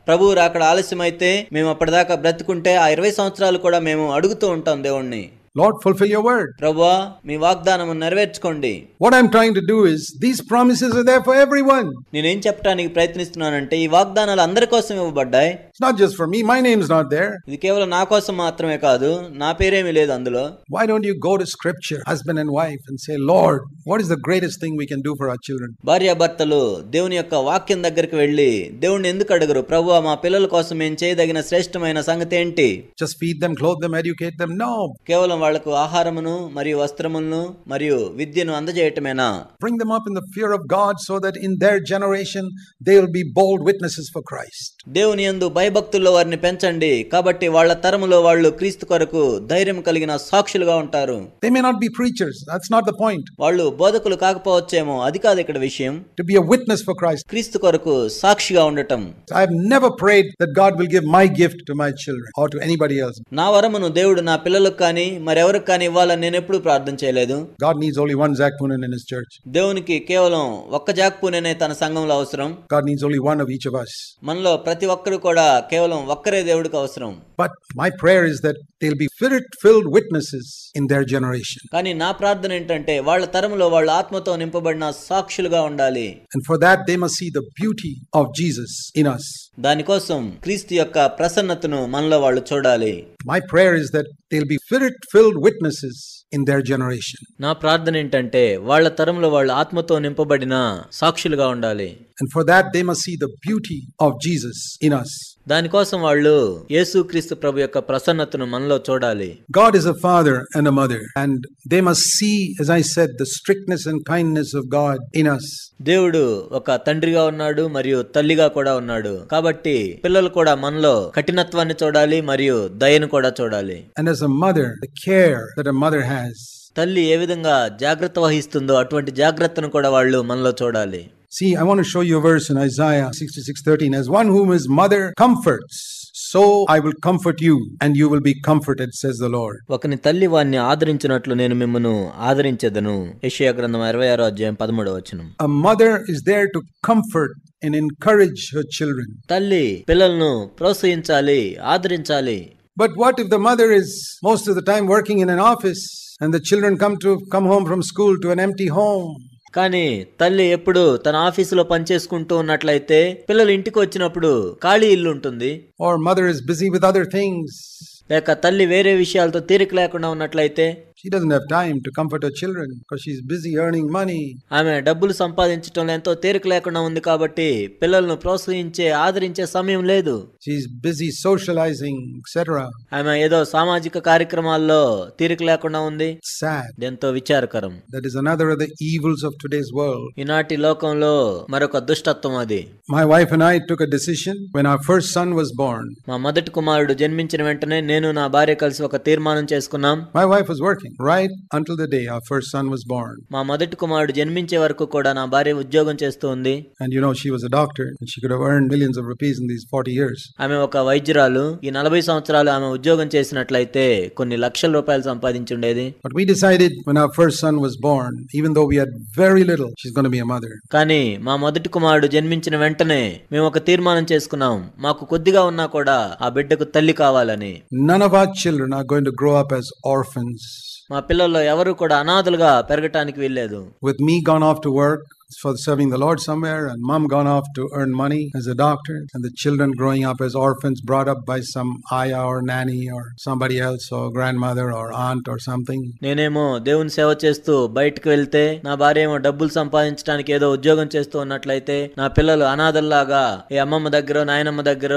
ప్రభువు రాకడ ఆలస్యమైతే మేము అప్పటిదాకా బ్రతుకుంటే ఆ ఇరవై సంవత్సరాలు కూడా మేము అడుగుతూ ఉంటాం దేవుణ్ణి Lord, fulfill your word. ప్రభువా మీ వాగ్దానము నెరవేర్చుకోండి What I'm trying to do is these promises are there for everyone. నేనేం చెప్పడానికి ప్రయత్నిస్తున్నానంటే ఈ వాగ్దానాలు అందరి కోసం ఇవ్వబడ్డాయి It's not just for me. My name's not there. ఇది కేవలం నా కోసం మాత్రమే కాదు నా పేరేమీ లేదు అందులో Why don't you go to scripture, husband and wife, and say, Lord, what is the greatest thing we can do for our children? భార్యాభర్తలు దేవుని యొక్క వాక్యం దగ్గరికి వెళ్ళి దేవుణ్ణి ఎందుకు అడగరు ప్రభు మా పిల్లల కోసం మేము చేయదగిన శ్రేష్టమైన సంగతి ఏంటి Just feed them, clothe them, educate them? No. కేవలం వాళ్ళకు ఆహారమును మరియు వస్త్రములను మరియు విద్యను అందజేయటమేనా Bring them up in the fear of God so that in their generation they will be bold witnesses for Christ. దేవుని ఎందు భయభక్తుల్లో వారిని పెంచండి. కాబట్టి వాళ్ళ తరములో వాళ్ళు క్రీస్తు కొరకు ధైర్యం కలిగిన సాక్షులుగా ఉంటారు. They not be preachers not the point వాళ్ళు బోధకులు కాకపోవచ్చేమో. అది కాదు ఇక్కడ విషయం. To be a for Christ క్రీస్తు కొరకు సాక్షిగా ఉండటం. I never prayed that God will give my gift to my children or to anybody నా వరమును దేవుడు నా పిల్లలకు కానీ మరెవరికి కానీ కాని ఇవ్వాలని నేను ఎప్పుడు ప్రార్థన చేయలేదు. God needs one Zac Poonen in దేవునికి కేవలం ఒక్క జాక్ పూనెనే తన సంఘంలో అవసరం. God only one of each of మనలో ప్రతి ఒక్కరు కూడా కేవలం ఒక్కరే దేవుడికి అవసరం. But my prayer is that they will be spirit filled witnesses in their generation కానీ నా ప్రార్థన ఏంటంటే వాళ్ళ తరములో వాళ్ళ ఆత్మతో నింపబడిన సాక్షులుగా ఉండాలి. And for that they must see the beauty of Jesus in us. దాని కోసం క్రీస్తు యొక్క ప్రసన్నతను మనలో వాళ్ళు చూడాలి. My prayer is that they will be spirit filled witnesses in their generation. నా ప్రార్థన ఏంటంటే వాళ్ళ తరంలో వాళ్ళు ఆత్మతో నింపబడిన సాక్షులుగా ఉండాలి And for that, they must see the beauty of Jesus in us. దానికోసం వాళ్ళు యేసుక్రీస్తు ప్రభు యొక్క ప్రసన్నతను మనలో చూడాలి God is a father and a mother, and they must see, as I said, the strictness and kindness of God in us. దేవుడు ఒక తండ్రిగా ఉన్నాడు మరియు తల్లిగా కూడా ఉన్నాడు కాబట్టి పిల్లలు కూడా మనలో కఠినత్వాన్ని చూడాలి మరియు దయను కూడా చూడాలి And as a mother, the care that a mother has. తల్లి ఏ విధంగా జాగ్రత్త వహిస్తుందో అటువంటి జాగ్రత్తను కూడా వాళ్ళు మనలో చూడాలి See, I want to show you a verse in Isaiah 66:13. As one whom his mother comforts, so I will comfort you, and you will be comforted, says the Lord. ఒకని తల్లి వాణ్ణి ఆదరించినట్లు నేను మిమ్మను ఆదరించదను యెషయా గ్రంథం ఇరవై ఆరో అధ్యాయం పదమూడవ వచనం A mother is there to comfort and encourage her children. తల్లి పిల్లలను ప్రోత్సహించాలి ఆదరించాలి But what if the mother is most of the time working in an office and the children come to come home from school to an empty home? కానీ తల్లి ఎప్పుడు తన ఆఫీసులో పనిచేసుకుంటూ ఉన్నట్లయితే పిల్లలు ఇంటికి వచ్చినప్పుడు ఖాళీ ఇల్లు ఉంటుంది other things. లేక తల్లి వేరే విషయాలతో తీరిక లేకుండా ఉన్నట్లయితే She doesn't have time to comfort her children because she's busy earning money. ఆమె డబ్బులు సంపాదించడంలో ఎంతో తీరిక లేకుండా ఉంది కాబట్టి పిల్లలను ప్రోత్సహించే ఆదరించే సమయం లేదు She's busy socializing, etc. ఆమె ఏదో సామాజిక కార్యక్రమాల్లో తీరిక లేకుండా ఉంది Sad. ఎంతో విచారకరం That is another of the evils of today's world. ఈనాటి లోకంలో మరొక దుష్టత్వం అది My wife and I took a decision when our first son was born. మా మొదటి కుమారుడు జన్మించిన వెంటనే నేను నా భార్య కలిసి ఒక తీర్మానం చేసుకున్నాం My wife was working right until the day our first son was born. మా మొదటి కుమారుడు జన్మించే వరకు కూడా నా భార్య ఉద్యోగం చేస్తూ ఉంది And you know, she was a doctor and she could have earned millions of rupees in these 40 years. ఆమె ఒక వైద్యురాలు ఈ నలభై సంవత్సరాలు ఆమె ఉద్యోగం చేసినట్లయితే కొన్ని లక్షల రూపాయలు సంపాదించి ఉండేది But we decided when our first son was born, even though we had very little, she's going to be a mother. కానీ మా మొదటి కుమారుడు జన్మించిన వెంటనే మేము ఒక తీర్మానం చేసుకున్నాం మాకు కొద్దిగా ఉన్నా కూడా ఆ బిడ్డకు తల్లి కావాలని None of our children are going to grow up as orphans. మా పిల్లల్లో ఎవరు కూడా అనాథలుగా పెరగటానికి వీల్లేదు. With me gone off to work for serving the Lord somewhere, and mom gone off to earn money as a doctor, and the children growing up as orphans brought up by some ayah or nanny or somebody else or grandmother or aunt or something. నేనేమో దేవుని సేవ చేస్తూ బయటకు వెళ్తే నా భార్య ఏమో డబ్బులు సంపాదించడానికి ఏదో ఉద్యోగం చేస్తూ ఉన్నట్లయితే నా పిల్లలు అనాథల్లాగా ఏ అమ్మమ్మ దగ్గర నాయనమ్మ దగ్గర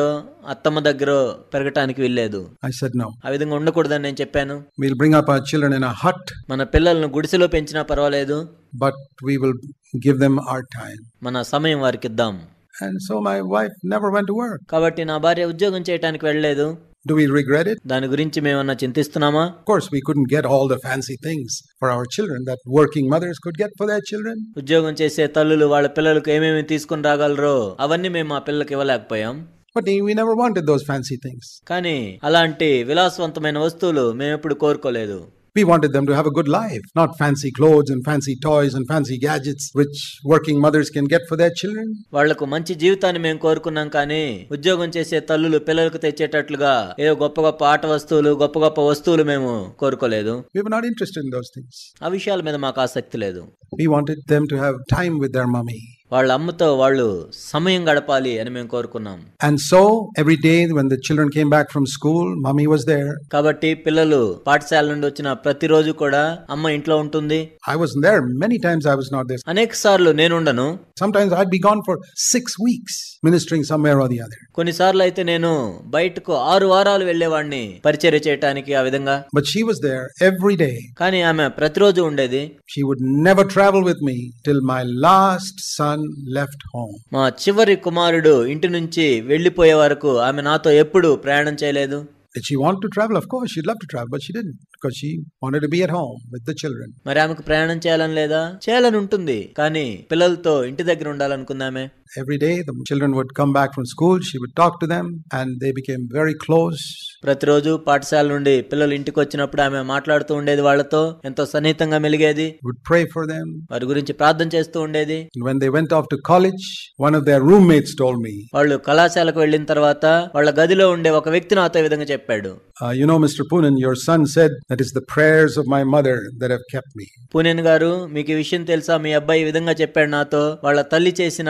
అత్తమ్మ దగ్గర పెరగటానికి వీల్లేదు I said no. ఆ విధంగా ఉండకూడదని నేను చెప్పాను We'll bring up our children in a hut మన పిల్లలను గుడిసెలో పెంచినా పర్వాలేదు but we will give them our time. మన సమయం వారికి ఇద్దాం And so my wife never went to work. కాబట్టి నా భార్య ఉద్యోగం చేయడానికి వెళ్ళలేదు Do we regret it? దాని గురించి మేమన్నా చింతిస్తున్నామా Of course, we couldn't get all the fancy things for our children that working mothers could get for their children. ఉద్యోగం చేసే తల్లులు వాళ్ళ పిల్లలకు ఏమేమి తీసుకుని రాగలరో అవన్నీ మేము మా పిల్లలకి ఇవ్వలేకపోయాం But we never wanted those fancy things. కానీ అలాంటి విలాసవంతమైన వస్తువులు మేము ఎప్పుడు కోరుకోలేదు We wanted them to have a good life, not fancy clothes and fancy toys and fancy gadgets which working mothers can get for their children. వాళ్ళకు మంచి జీవితాన్ని మేము కోరుకున్నాం కానీ ఉద్యోగం చేసే తల్లులు పిల్లలకు తెచ్చేటట్లుగా ఏదో గొప్ప గొప్ప ఆట వస్తువులు గొప్ప గొప్ప వస్తువులు మేము కోరుకోలేదు We were not interested in those things. ఆ విషయాల మీద మాకు ఆసక్తి లేదు We wanted them to have time with their mummy. వాళ్ళ అమ్మతో వాళ్ళు సమయం గడపాలి అని మేము కోరుకున్నాం. And so every day when the children came back from school mummy was there కాబట్టి పిల్లలు పాఠశాల నుండి వచ్చిన ప్రతి రోజు కూడా అమ్మ ఇంట్లో ఉంటుంది. I was there many times I was not there అనేక సార్లు నేను ఉండను. Some times I be gone for 6 weeks ministering somewhere or the other కొన్నిసార్లు అయితే నేను బయటకు ఆరు వారాలు వెళ్ళేవాడిని పరిచయ చేయడానికి ఆ విధంగా. But she was there every day కానీ ఆమె ప్రతి రోజు ఉండేది. She would never travel with me till my last son son left home. మా చివరి కుమారుడు ఇంటి నుంచి వెళ్ళిపోయే వరకు ఆమె నాతో ఎప్పుడు ప్రయాణం చేయలేదు Did she want to travel? Of course, she'd love to travel, but she didn't because she wanted to be at home with the children. మరి ఆమెకు ప్రయాణం చేయాలని లేదా చేయాలని ఉంటుంది కానీ పిల్లలతో ఇంటి దగ్గర ఉండాలనుకుందామే Every day, the children would come back from school. She would talk to them, and they became very close. ప్రతిరోజు పాఠశాల నుండి పిల్లలు ఇంటికి వచ్చినప్పుడు ఆమె మాట్లాడుతూ ఉండేది వాళ్ళతో ఎంతో సన్నిహితంగా మెలిగేది Would pray for them. వారి గురించి ప్రార్థన చేస్తూ ఉండేది And when they went off to college, one of their roommates told me, వాళ్ళు కళాశాలకు వెళ్ళిన తర్వాత వాళ్ళ గదిలో ఉండే ఒక వ్యక్తి నాతో ఈ విధంగా చెప్పాడు uh, You know, Mr. Poonen, your son said that is the prayers of my mother that have kept me. పూనేన్ గారు మీకు ఈ విషయం తెలుసా మీ అబ్బాయి ఈ విధంగా చెప్పాడు నాతో వాళ్ళ తల్లి చేసిన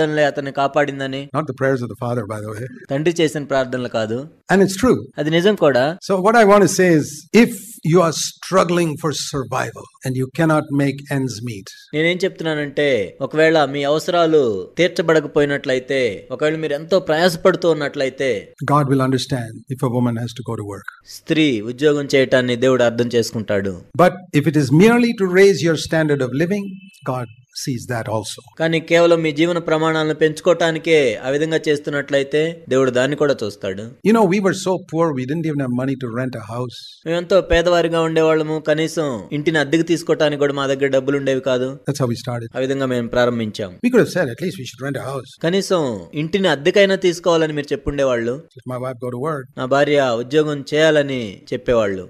ప్రార్థనలే అతన్ని కాపాడిందని Not the prayers of the father, by the way. తండ్రి చేసిన ప్రార్థనలు కాదు And it's true. అది నిజం కూడా So, what I want to say is if you are struggling for survival and you cannot make ends meet, నేనేం చెప్తున్నానంటే ఒకవేళ మీ అవసరాలు తీర్చబడకపోయినట్లయితే ఒకవేళ మీరు ఎంతో ప్రయాసపడుతూ ఉన్నట్లయితే God will understand if a woman has to go to work. స్త్రీ ఉద్యోగం చేయటాన్ని దేవుడు అర్థం చేసుకుంటాడు But if it is merely to raise your standard of living, God sees that also. కానీ కేవలం మీ జీవన ప్రమాణాలను పెంచుకోవటానికే ఆ విధంగా చేస్తున్నట్లయితే దేవుడు దాన్ని కూడా చూస్తాడు You know, we were so poor, we didn't even have money to rent a house. మేమెంతో పేదవారిగా ఉండేవాళ్ళము కనీసం ఇంటిని అద్దెకు తీసుకోవటానికి కూడా మా దగ్గర డబ్బులు ఉండేవి కాదు That's how we started. ఆ విధంగా మేము ప్రారంభించాం could have said, at least we should rent a house. కనీసం ఇంటిని అద్దెకైనా తీసుకోవాలని మీరు చెప్పుండేవాళ్ళు my wife go to work. నా భార్య ఉద్యోగం చేయాలని చెప్పేవాళ్ళు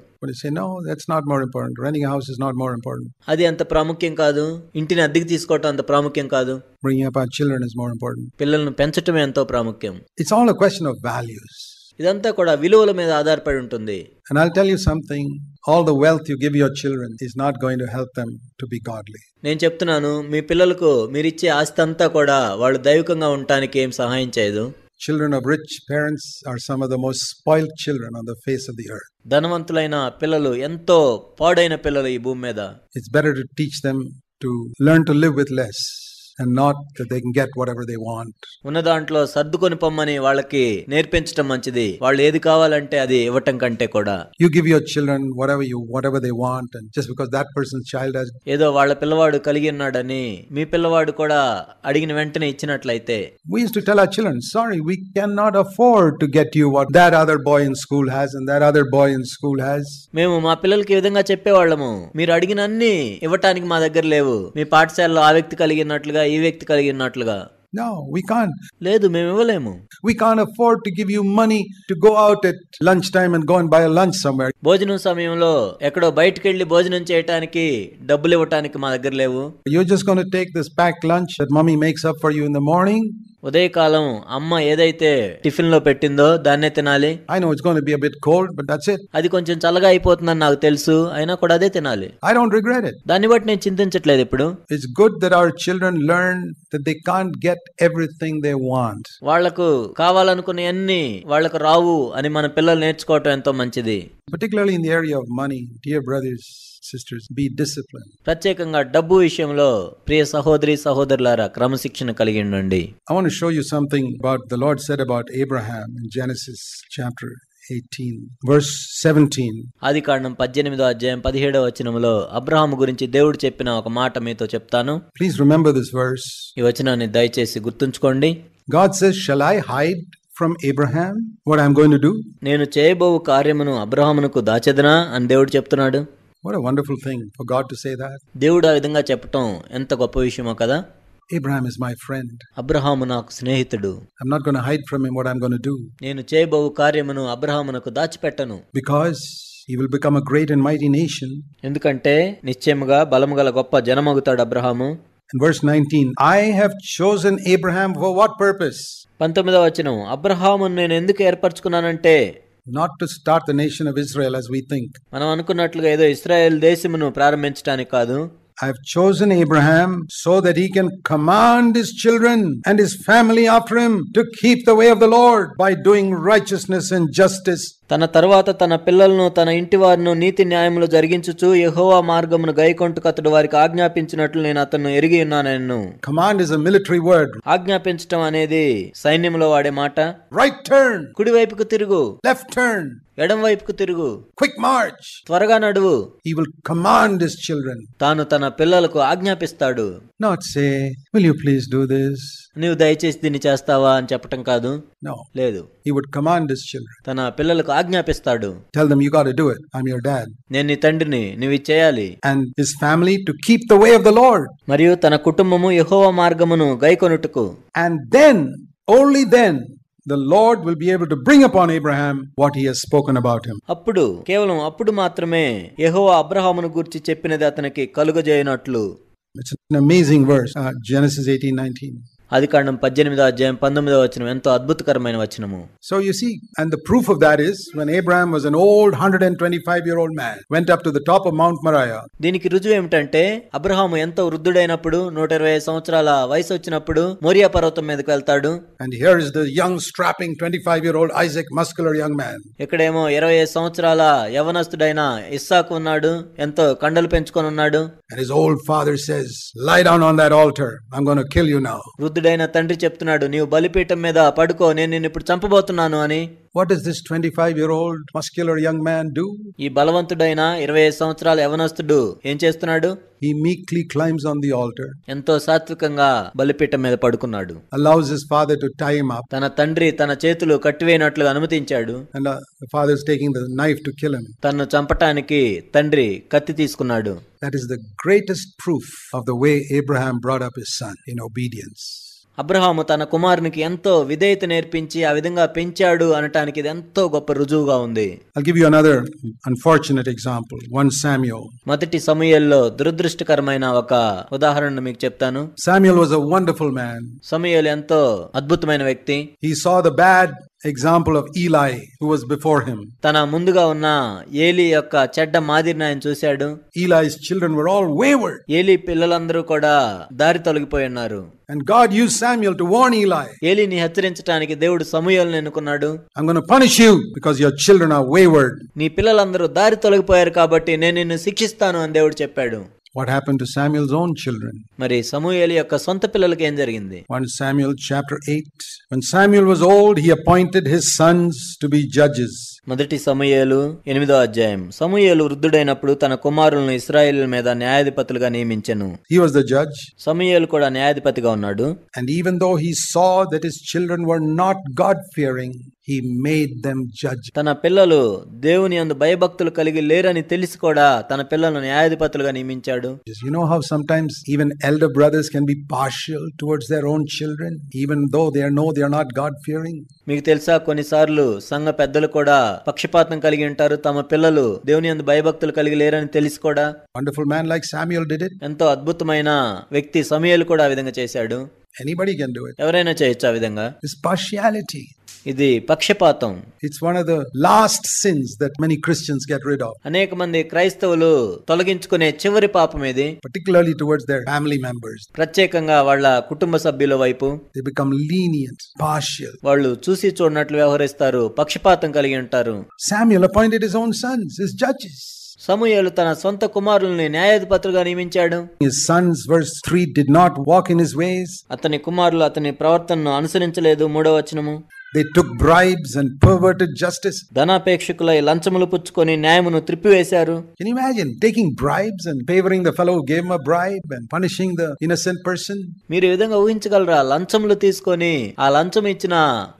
అది అంత ప్రాముఖ్యం కాదు. ఇంటిని అద్దెకి తీసుకోవటం అంత ప్రాముఖ్యం కాదు. పిల్లలను పెంచటమే ఎంతో ప్రాముఖ్యం. It's all question of values ఇదంతా కూడా విలువల మీద ఆధారపడి ఉంటుంది. And all the wealth you give your children is not going to help to be godly నేను చెప్తున్నాను మీ పిల్లలకు మీరు ఇచ్చే ఆస్తి అంతా కూడా వాళ్ళు దైవికంగా ఉండటానికి ఏం సహాయం చేయదు. Children of rich parents are some of the most spoiled children on the face of the earth. ధనవంతులైన పిల్లలు ఎంతో పాడైన పిల్లలు ఈ భూమి మీద It's better to teach them to learn to live with less And not that they can get whatever they want. ఉన్న దాంట్లో సర్దుకొని పొమ్మని వాళ్ళకి నేర్పించటం మంచిది వాళ్ళు ఏది కావాలంటే అది ఇవ్వటం కంటే కూడా You give your children whatever you whatever they want, and just because that person's child has ఏదో వాళ్ళ పిల్లవాడు కలిగి ఉన్నాడని మీ పిల్లవాడు కూడా అడిగిన వెంటనే ఇచ్చినట్లయితే we used to tell our children, sorry, we cannot afford to get you what that other boy in school has and that other boy in school has. మేము మా పిల్లలకి ఈ విధంగా చెప్పేవాళ్ళము మీరు అడిగిన అన్ని ఇవ్వటానికి మా దగ్గర లేవు మీ పాఠశాలలో ఆ వ్యక్తి కలిగినట్లుగా ఈ వ్యక్తి కలిగి ఉన్నట్లుగా? లేదు మేము ఇవ్వలేము. We can afford to give you money to go out at lunch time and go and buy lunch somewhere భోజనం సమయంలో ఎక్కడో బయటికి వెళ్ళి భోజనం చేయడానికి డబ్బులు ఇవ్వటానికి మా దగ్గర లేవు. You just take this pack lunch mummy makes up for you in the morning ఉదయకాలం అమ్మ ఏదైతే టిఫిన్లో పెట్టిందో దాన్నే తినాలి. I know it's gone cold but అది కొంచెం చల్లగా అయిపోతుందని నాకు తెలుసు అయినా కూడా అదే తినాలి. ఐ డోంట్ రిగ్రెట్ దాన్ని బట్టి నేను చింతించట్లేదు ఇప్పుడు. It's good that our children learn that can't get everything they want వాళ్ళకు కావాలనుకునే అన్ని వాళ్ళకు రావు అని మన పిల్లలు నేర్చుకోవటం ఎంతో మంచిది. Particularly in the many brothers sisters, be disciplined. ప్రత్యేకంగా డబ్బు విషయంలో ప్రియ సహోదరి సహోదరులారా క్రమశిక్షణ కలిగి ఉండండి I want to show you something about the Lord said about Abraham in Genesis chapter 18. Verse 17. ఆది కాండం పద్దెనిమిదో అధ్యాయం పదిహేడవ వచనములో అబ్రహాము గురించి దేవుడు చెప్పిన ఒక మాట మీతో చెప్తాను Please remember this verse. ఈ వచనాన్ని దయచేసి గుర్తుంచుకోండి God says, Shall I hide from Abraham what I'm going to do? నేను చేయబోవు కార్యమును అబ్రహామునకు దాచెదనా అని దేవుడు చెప్తున్నాడు What a wonderful thing for God to say that. దేవుడు ఆ విధంగా చెప్పటం ఎంత గొప్ప విషయమో కదా Abraham is my friend. Abraham నాకు స్నేహితుడు I'm not going to hide from him what I'm going to do నేను చేయబోవు కార్యమును అబ్రహామునకు దాచిపెట్టను because he will become a great and mighty nation. ఎందుకంటే నిశ్చయముగా బలము గల గొప్ప జనమగుతాడు Abraham In verse 19, I have chosen Abraham for what purpose? పంతొమ్మిదవ వచనం అబ్రహామును నేను ఎందుకు ఏర్పరచుకున్నానంటే Not to start the nation of Israel as we think. మనం అనుకున్నట్లుగా ఏదో ఇస్రాయేల్ దేశమును ప్రారంభించడానికి కాదు I have chosen Abraham so that he can command his children and his family after him to keep the way of the Lord by doing righteousness and justice. తన తరువాత తన పిల్లలను తన ఇంటి వారిను నీతి న్యాయములు జరిగించుచు యెహోవా మార్గమును గైకొంటుకు అతడు వారికి ఆజ్ఞాపించినట్లు నేను అతను ఎరిగి ఉన్నాను is a military word. ఆజ్ఞాపించటం అనేది సైన్యంలో వాడే మాట. Right turn, కుడి వైపుకు తిరుగు. Left turn, ఎడం వైపుకు తిరుగు. Quick march. త్వరగా నడువు. He will command his children, తాను తన పిల్లలకు ఆజ్ఞాపిస్తాడు. Not say, Will you please do this? నీవు దయచేసి దీన్ని చేస్తావా అని చెప్పటం కాదు No, లేదు he would command his children. తన పిల్లలకు ఆజ్ఞాపిస్తాడు Tell them, You got to do it. I'm your dad. నేను నీ తండ్రిని నువ్వు ఇది చేయాలి And his family to keep the way of the Lord. మరియు తన కుటుంబము యెహోవా మార్గమును గైకొనుటకు And then, only then, the Lord will be able to bring upon Abraham what he has spoken about him. అప్పుడు కేవలం అప్పుడు మాత్రమే యెహోవా అబ్రహామును గురించి చెప్పినది అతనికి కలుగజేయనట్లు It's an amazing verse, uh, Genesis 18 19. అది కారణం పద్దెనిమిదో అధ్యాయం పంతొమ్మిదో వచ్చిన ఎంతో అద్భుతకరమైన వచ్చినము so you see and proof of that is when Abraham was an old 125 year old man went up to the top of Mount Moriah దీనికి రుజువు ఏమిటంటే అబ్రహాము ఎంతో వృద్ధుడైనప్పుడు 120 సంవత్సరాల వయసు వచ్చినప్పుడు మోరియా పర్వతం మీదకి వెళ్తాడు. And here is the young strapping five year old Isaac muscular young man ఇక్కడేమో 20 సంవత్సరాల యవనస్తుడైన ఇస్సాక్ ఉన్నాడు ఎంతో కండలు పెంచుకొని ఉన్నాడు. Old father says lie on that altar I am gonna kill పరిశుద్ధుడైన తండ్రి చెప్తున్నాడు నీవు బలిపీఠం మీద పడుకో నేను నిన్ను ఇప్పుడు చంపబోతున్నాను అని. What is this twenty five year old muscular young man do ఈ బలవంతుడైన ఇరవై ఐదు సంవత్సరాల యవనస్తుడు ఏం చేస్తున్నాడు? ఈ meekly climbs on the altar ఎంతో సాత్వికంగా బలిపీఠం మీద పడుకున్నాడు. Allows his father to tie him up తన తండ్రి తన చేతులు కట్టివేయనట్లు అనుమతించాడు. And father is taking the knife to kill him తన్ను చంపడానికి తండ్రి కత్తి తీసుకున్నాడు. That is the greatest proof of the way Abraham brought up his son in obedience అబ్రహాము తన కుమారునికి ఎంతో విధేయత నేర్పించి ఆ విధంగా పెంచాడు అనటానికి ఇది ఎంతో గొప్ప రుజువుగా ఉంది I'll give you another unfortunate example 1 Samuel. మొదటి సమయంలో దురదృష్టకరమైన ఒక ఉదాహరణ మీకు చెప్తాను Samuel was a wonderful man. సమయలు ఎంతో అద్భుతమైన వ్యక్తి He saw the bad example of Eli who was before him. తన ముందుగా ఉన్న ఏలి యొక్క చెడ్డ మాదిరిని ఆయన చూశాడు Eli's children were all wayward. ఏలి పిల్లలందరూ కూడా దారి తొలగిపోయి ఉన్నారు And God used Samuel to warn Eli ఏలిని హెచ్చరించడానికి దేవుడు సమూహలను ఎన్నుకున్నాడు I'm going to punish you because your children are wayward. నీ పిల్లలందరూ దారి తొలగిపోయారు కాబట్టి నేను నిన్ను శిక్షిస్తాను అని దేవుడు చెప్పాడు What happened to Samuel's own children? మరి సమూహేలి యొక్క సొంత పిల్లలకి ఏం జరిగింది 1 Samuel chapter 8. When Samuel was old, he appointed his sons to be judges. మొదటి సమూయేలు ఎనిమిదో అధ్యాయం సమూయేలు వృద్ధుడైనప్పుడు తన కుమారులను ఇస్రాయేల్ మీద న్యాయాధిపతులుగా నియమించెను He was the judge. సమూయేలు కూడా న్యాయాధిపతిగా ఉన్నాడు And even though he saw that his children were not God fearing, he made them judge. తన పిల్లలు దేవుని యందు భయభక్తులు కలిగి లేరని తెలిసి కూడా తన పిల్లలను న్యాయాధిపతులుగా నియమించాడు You know how sometimes even elder brothers can be partial towards their own children, even though they know they are not God fearing? మీకు తెలుసా కొన్నిసార్లు సంఘ పెద్దలు కూడా పక్షపాతం కలిగి ఉంటారు తమ పిల్లలు దేవుని యందు భయభక్తులు కలిగి లేరని తెలిసి కూడా Wonderful man like Samuel did it. ఎంతో అద్భుతమైన వ్యక్తి సమయాలు కూడా ఆ విధంగా చేశాడు Anybody can do it. ఎవరైనా చేయొచ్చు ఆ విధంగా It's partiality. ఇది పక్షపాతం. It's one of the last sins that many Christians get rid of అనేక మంది క్రైస్తవులు తొలగించుకునే చివరి పాపం ఇది particularly towards their family members ప్రత్యేకంగా వాళ్ళ కుటుంబ సభ్యుల వైపు. దే బికమ్ లీనియంట్ పార్షియల్ వాళ్ళు చూసి చూడనట్లు వ్యవహరిస్తారు పక్షపాతం కలిగి ఉంటారు. Samuel appointed his own sons his judges సమూహలు తన సొంత కుమారుల్ని న్యాయాధిపతులుగా నియమించాడు. Sons verse three not walk in his ways అతని కుమారులు అతని ప్రవర్తనను అనుసరించలేదు మూడవ వచనము. They took bribes and perverted justice ధనాపేక్షకుల లంచములు పుచ్చుకొని న్యాయమును త్రిప్పివేశారు. Can imagine taking bribes and favouring the fellow gave a bribe and punishing the innocent person మీరు ఈ విధంగా ఊహించగలరా? లంచములు తీసుకొని ఆ లంచం ఇచ్చిన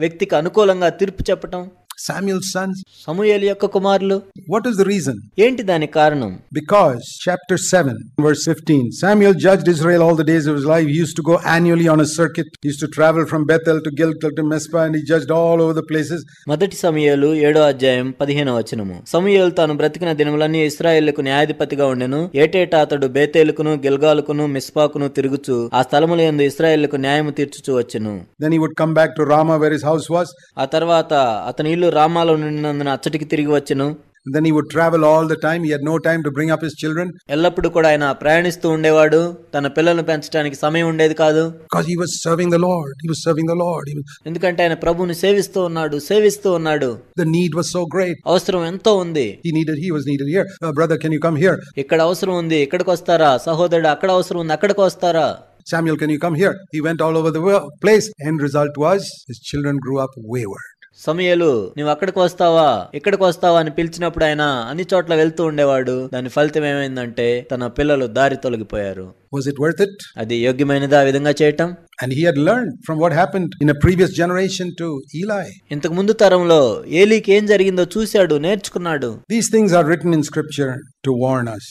వ్యక్తికి అనుకూలంగా తీర్పు చెప్పటం? Samuel's sons. సమూయేలు యొక్క కుమారులు What is the reason? ఏంటి దానికి కారణం Because chapter 7, verse 15 Samuel judged Israel all the days of his life. He used to go annually on a circuit. He used to travel from Bethel to Gilgal to Mizpah, and he judged all over the places. మొదటి సమయాలు ఏడో అధ్యాయం పదిహేనవ వచనము సమూయేలు తాను బ్రతికిన దినములన్నీ ఇస్రాయేళ్ళకు న్యాయాధిపతిగా ఉండెను ఏటేటా అతడు బేతేలుకును గిల్గాలుకును మిస్పాకును తిరుగుచు ఆ స్థలముల యందు ఇస్రాయేళ్ళకు న్యాయము తీర్చుచూ వచ్చెను Then he would come back to Ramah, where his house was. ఆ తర్వాత అతని ఇల్లు రామాలో నుండినందున అచ్చటికి తిరిగి వచ్చెను And then he would travel all the time. He had no time to bring up his children ఎల్లప్పుడూ కూడా ఆయన ప్రయాణిస్తూ ఉండేవాడు తన పిల్లలను పెంచడానికి సమయం ఉండేది కాదు because he was serving the Lord. He was serving the Lord. He was, ఎందుకంటే ఆయన ప్రభువుని సేవిస్తూ ఉన్నాడు సేవిస్తూ ఉన్నాడు the need was so great. అవసరం ఎంతో ఉంది He needed, he was needed here. Uh, brother, can you come here? ఇక్కడ అవసరం ఉంది ఇక్కడికి వస్తారా సహోదరుడు అక్కడ అవసరం ఉంది అక్కడికి వస్తారా Samuel, can you come here? He went all over the wo- place. End result was his children grew up wayward. సమయలు నువ్వు అక్కడికి వస్తావా ఇక్కడికి వస్తావా అని పిలిచినప్పుడు ఆయన అన్ని చోట్ల వెళ్తూ ఉండేవాడు. దాని ఫలితం ఏమైందంటే తన పిల్లలు దారి తొలగిపోయారు. Was it worth it? అది యోగ్యమైనదా ఆ విధంగా చేయటం? And he had learned from what happened in a previous generation to Eli. ఇంతకు ముందు తరంలో ఏలీకి ఏం జరిగిందో చూశాడు నేర్చుకున్నాడు. These things are written in scripture to warn us.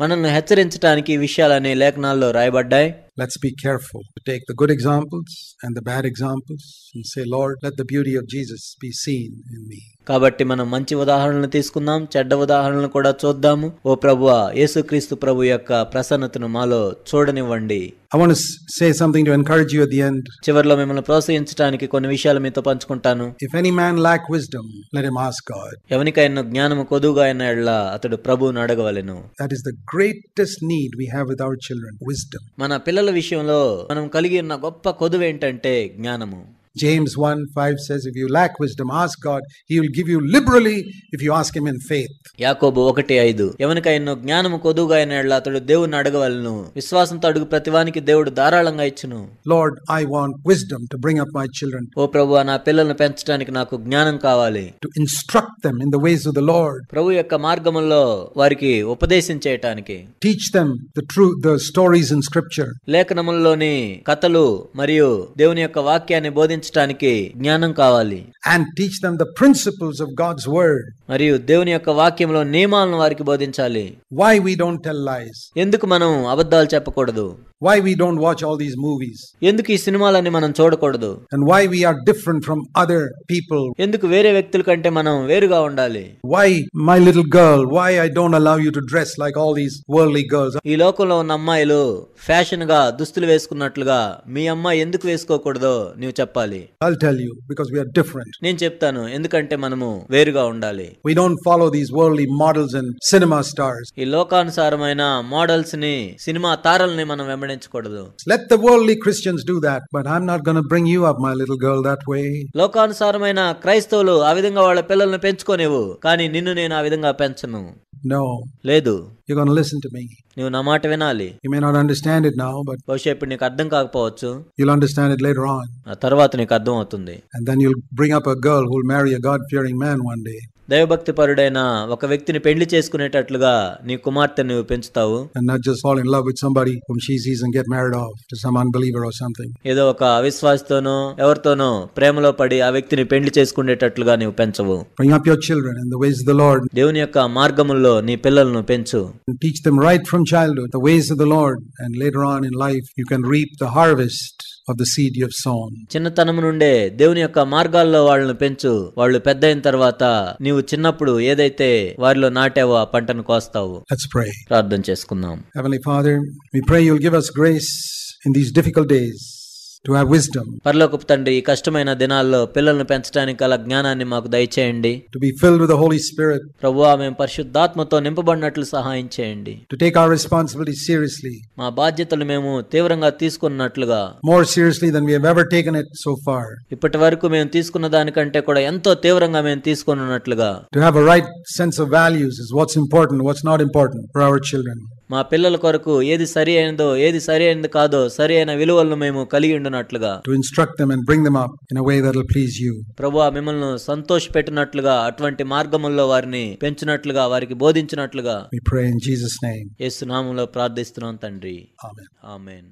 మనల్ని హెచ్చరించడానికి ఈ విషయాలనే లేఖనాల్లో రాయబడ్డాయి. Let's be careful to take the good examples and the bad examples and say, Lord, let the beauty of Jesus be seen in me. కాబట్టి మనం మంచి ఉదాహరణలు తీసుకుందాం చెడ్డ ఉదాహరణలు కూడా చూద్దాము ఓ ప్రభువా యేసుక్రీస్తు ప్రభు యొక్క ప్రసన్నతను మాలో చూడనివ్వండి I want to s- say something to encourage you at the end. చివరిలో మిమ్మల్ని ప్రోత్సహించడానికి కొన్ని విషయాలు మీతో పంచుకుంటాను If any man lack wisdom, let him ask God. ఎవనికైనా జ్ఞానము కొదువుగా అయిన ఎడ్ల అతడు ప్రభువును అడగవలెను That is the greatest need we have with our children wisdom. మన పిల్లల విషయంలో మనం కలిగి ఉన్న గొప్ప కొదువు ఏంటంటే జ్ఞానము. James 1 5 says, If you lack wisdom, ask God. He will give you liberally if you ask Him in faith. యాకోబు ఒకటి ఐదు ఎవనికైనా జ్ఞానము కొదువుగా అయిన ఎడ్ల అతడు దేవుని అడగవలను విశ్వాసంతో అడుగు ప్రతివానికి దేవుడు ధారాళంగా ఇచ్చును Lord, I want wisdom to bring up my children, ఓ ప్రభు నా పిల్లలను పెంచడానికి నాకు జ్ఞానం కావాలి to instruct them in the ways of the Lord, ప్రభు యొక్క మార్గములో వారికి ఉపదేశం చేయటానికి teach them the truth, the stories in Scripture, లేఖనముల్లోని కథలు మరియు దేవుని యొక్క వాక్యాన్ని బోధించడానికి జ్ఞానం కావాలి. And teach them the principles of God's Word. మరియు దేవుని యొక్క వాక్యంలో నియమాలను వారికి బోధించాలి. Why we don't tell lies, ఎందుకు మనం అబద్ధాలు చెప్పకూడదు? Why we don't watch all these movies, ఎందుకు ఈ సినిమాలన్నీ మనం చూడకూడదు and why we are different from other people. ఎందుకు వేరే వ్యక్తుల కంటే మనం వేరుగా ఉండాలి Why, my little girl, why I don't allow you to dress like all these worldly girls. ఈ లోకంలో ఉన్న అమ్మాయిలు ఫ్యాషన్గా దుస్తులు వేసుకున్నట్లుగా మీ అమ్మాయి ఎందుకు వేసుకోకూడదో నీవు చెప్పాలి I'll tell you because we are different. నేను చెప్తాను ఎందుకంటే మనము వేరుగా ఉండాలి We don't follow these worldly models and cinema stars. ఈ లోకానుసారమైన మోడల్స్ని సినిమా తారల్ని మనం మరణించకూడదు let the worldly Christians do that but I am not gonna bring you up my little girl that way లోకానుసారమైన క్రైస్తవులు ఆ విధంగా వాళ్ళ పిల్లల్ని పెంచుకోనేవు కానీ నిన్ను నేను ఆ విధంగా పెంచను. నో లేదు. You gonna listen to me నువ్వు నా మాట వినాలి. You may not understand it now but బహుశా నీకు అర్థం కాకపోవచ్చు. You will understand it later on ఆ తర్వాత నీకు అర్థం అవుతుంది. And then you will bring up a girl who will marry a God fearing man one day దైవభక్తి పరుడైన ఒక వ్యక్తిని పెళ్ళి చేసుకునేటట్లుగా నీ కుమార్తె నువ్వు పెంచుతావు. ఏదో ఒక అవిశ్వాసతోనో ఎవరితోనో ప్రేమలో పడి ఆ వ్యక్తిని పెళ్ళి చేసుకునేటట్లుగా నువ్వు పెంచవు. దేవుని యొక్క మార్గముల్లో నీ పిల్లలను పెంచు. Teach them right from child ways of Lord and later on in life you can reap the harvest of the seed you have sown. చిన్నతనం నుండే దేవుని యొక్క మార్గాల్లో వాళ్ళను పెంచు వాళ్ళు పెద్ద అయిన తర్వాత నీవు చిన్నప్పుడు ఏదైతే వారిలో నాటావో ఆ పంటను కోస్తావు Let's pray. ప్రార్థన చేసుకుందాం Heavenly Father, we pray you'll give us grace in these difficult days to have wisdom, పరలోకపు తండ్రి ఈ కష్టమైన దినాల్లో పిల్లలను పెంచడానికి గల జ్ఞానాన్ని మాకు దయచేయండి to be filled with the Holy Spirit, ప్రభువా మేము పరిశుద్ధాత్మతో నింపబడినట్లు సహాయం చేయండి to take our responsibility seriously, మా బాధ్యతలు మేము తీవ్రంగా తీసుకున్నట్లుగా more seriously than we have ever taken it so far, ఇప్పటి వరకు మేము తీసుకున్న దానికంటే కూడా ఎంతో తీవ్రంగా మేము తీసుకున్నట్లుగా to have a right sense of values is what's important, what's not important for our children. మా పిల్లల కొరకు ఏది సరి అయినదో ఏది సరి అయినది కాదో సరి అయిన విలువలను మేము కలిగి ఉండునట్లుగా and bring them up in a way that will please you. ప్రభు మిమ్మల్ని సంతోషపెట్టినట్లుగా అటువంటి మార్గముల్లో వారిని పెంచినట్లుగా వారికి బోధించినట్లుగా We pray in Jesus' name. యేసు నామంలో ప్రార్థిస్తున్నాం తండ్రి Amen. ఆమెన్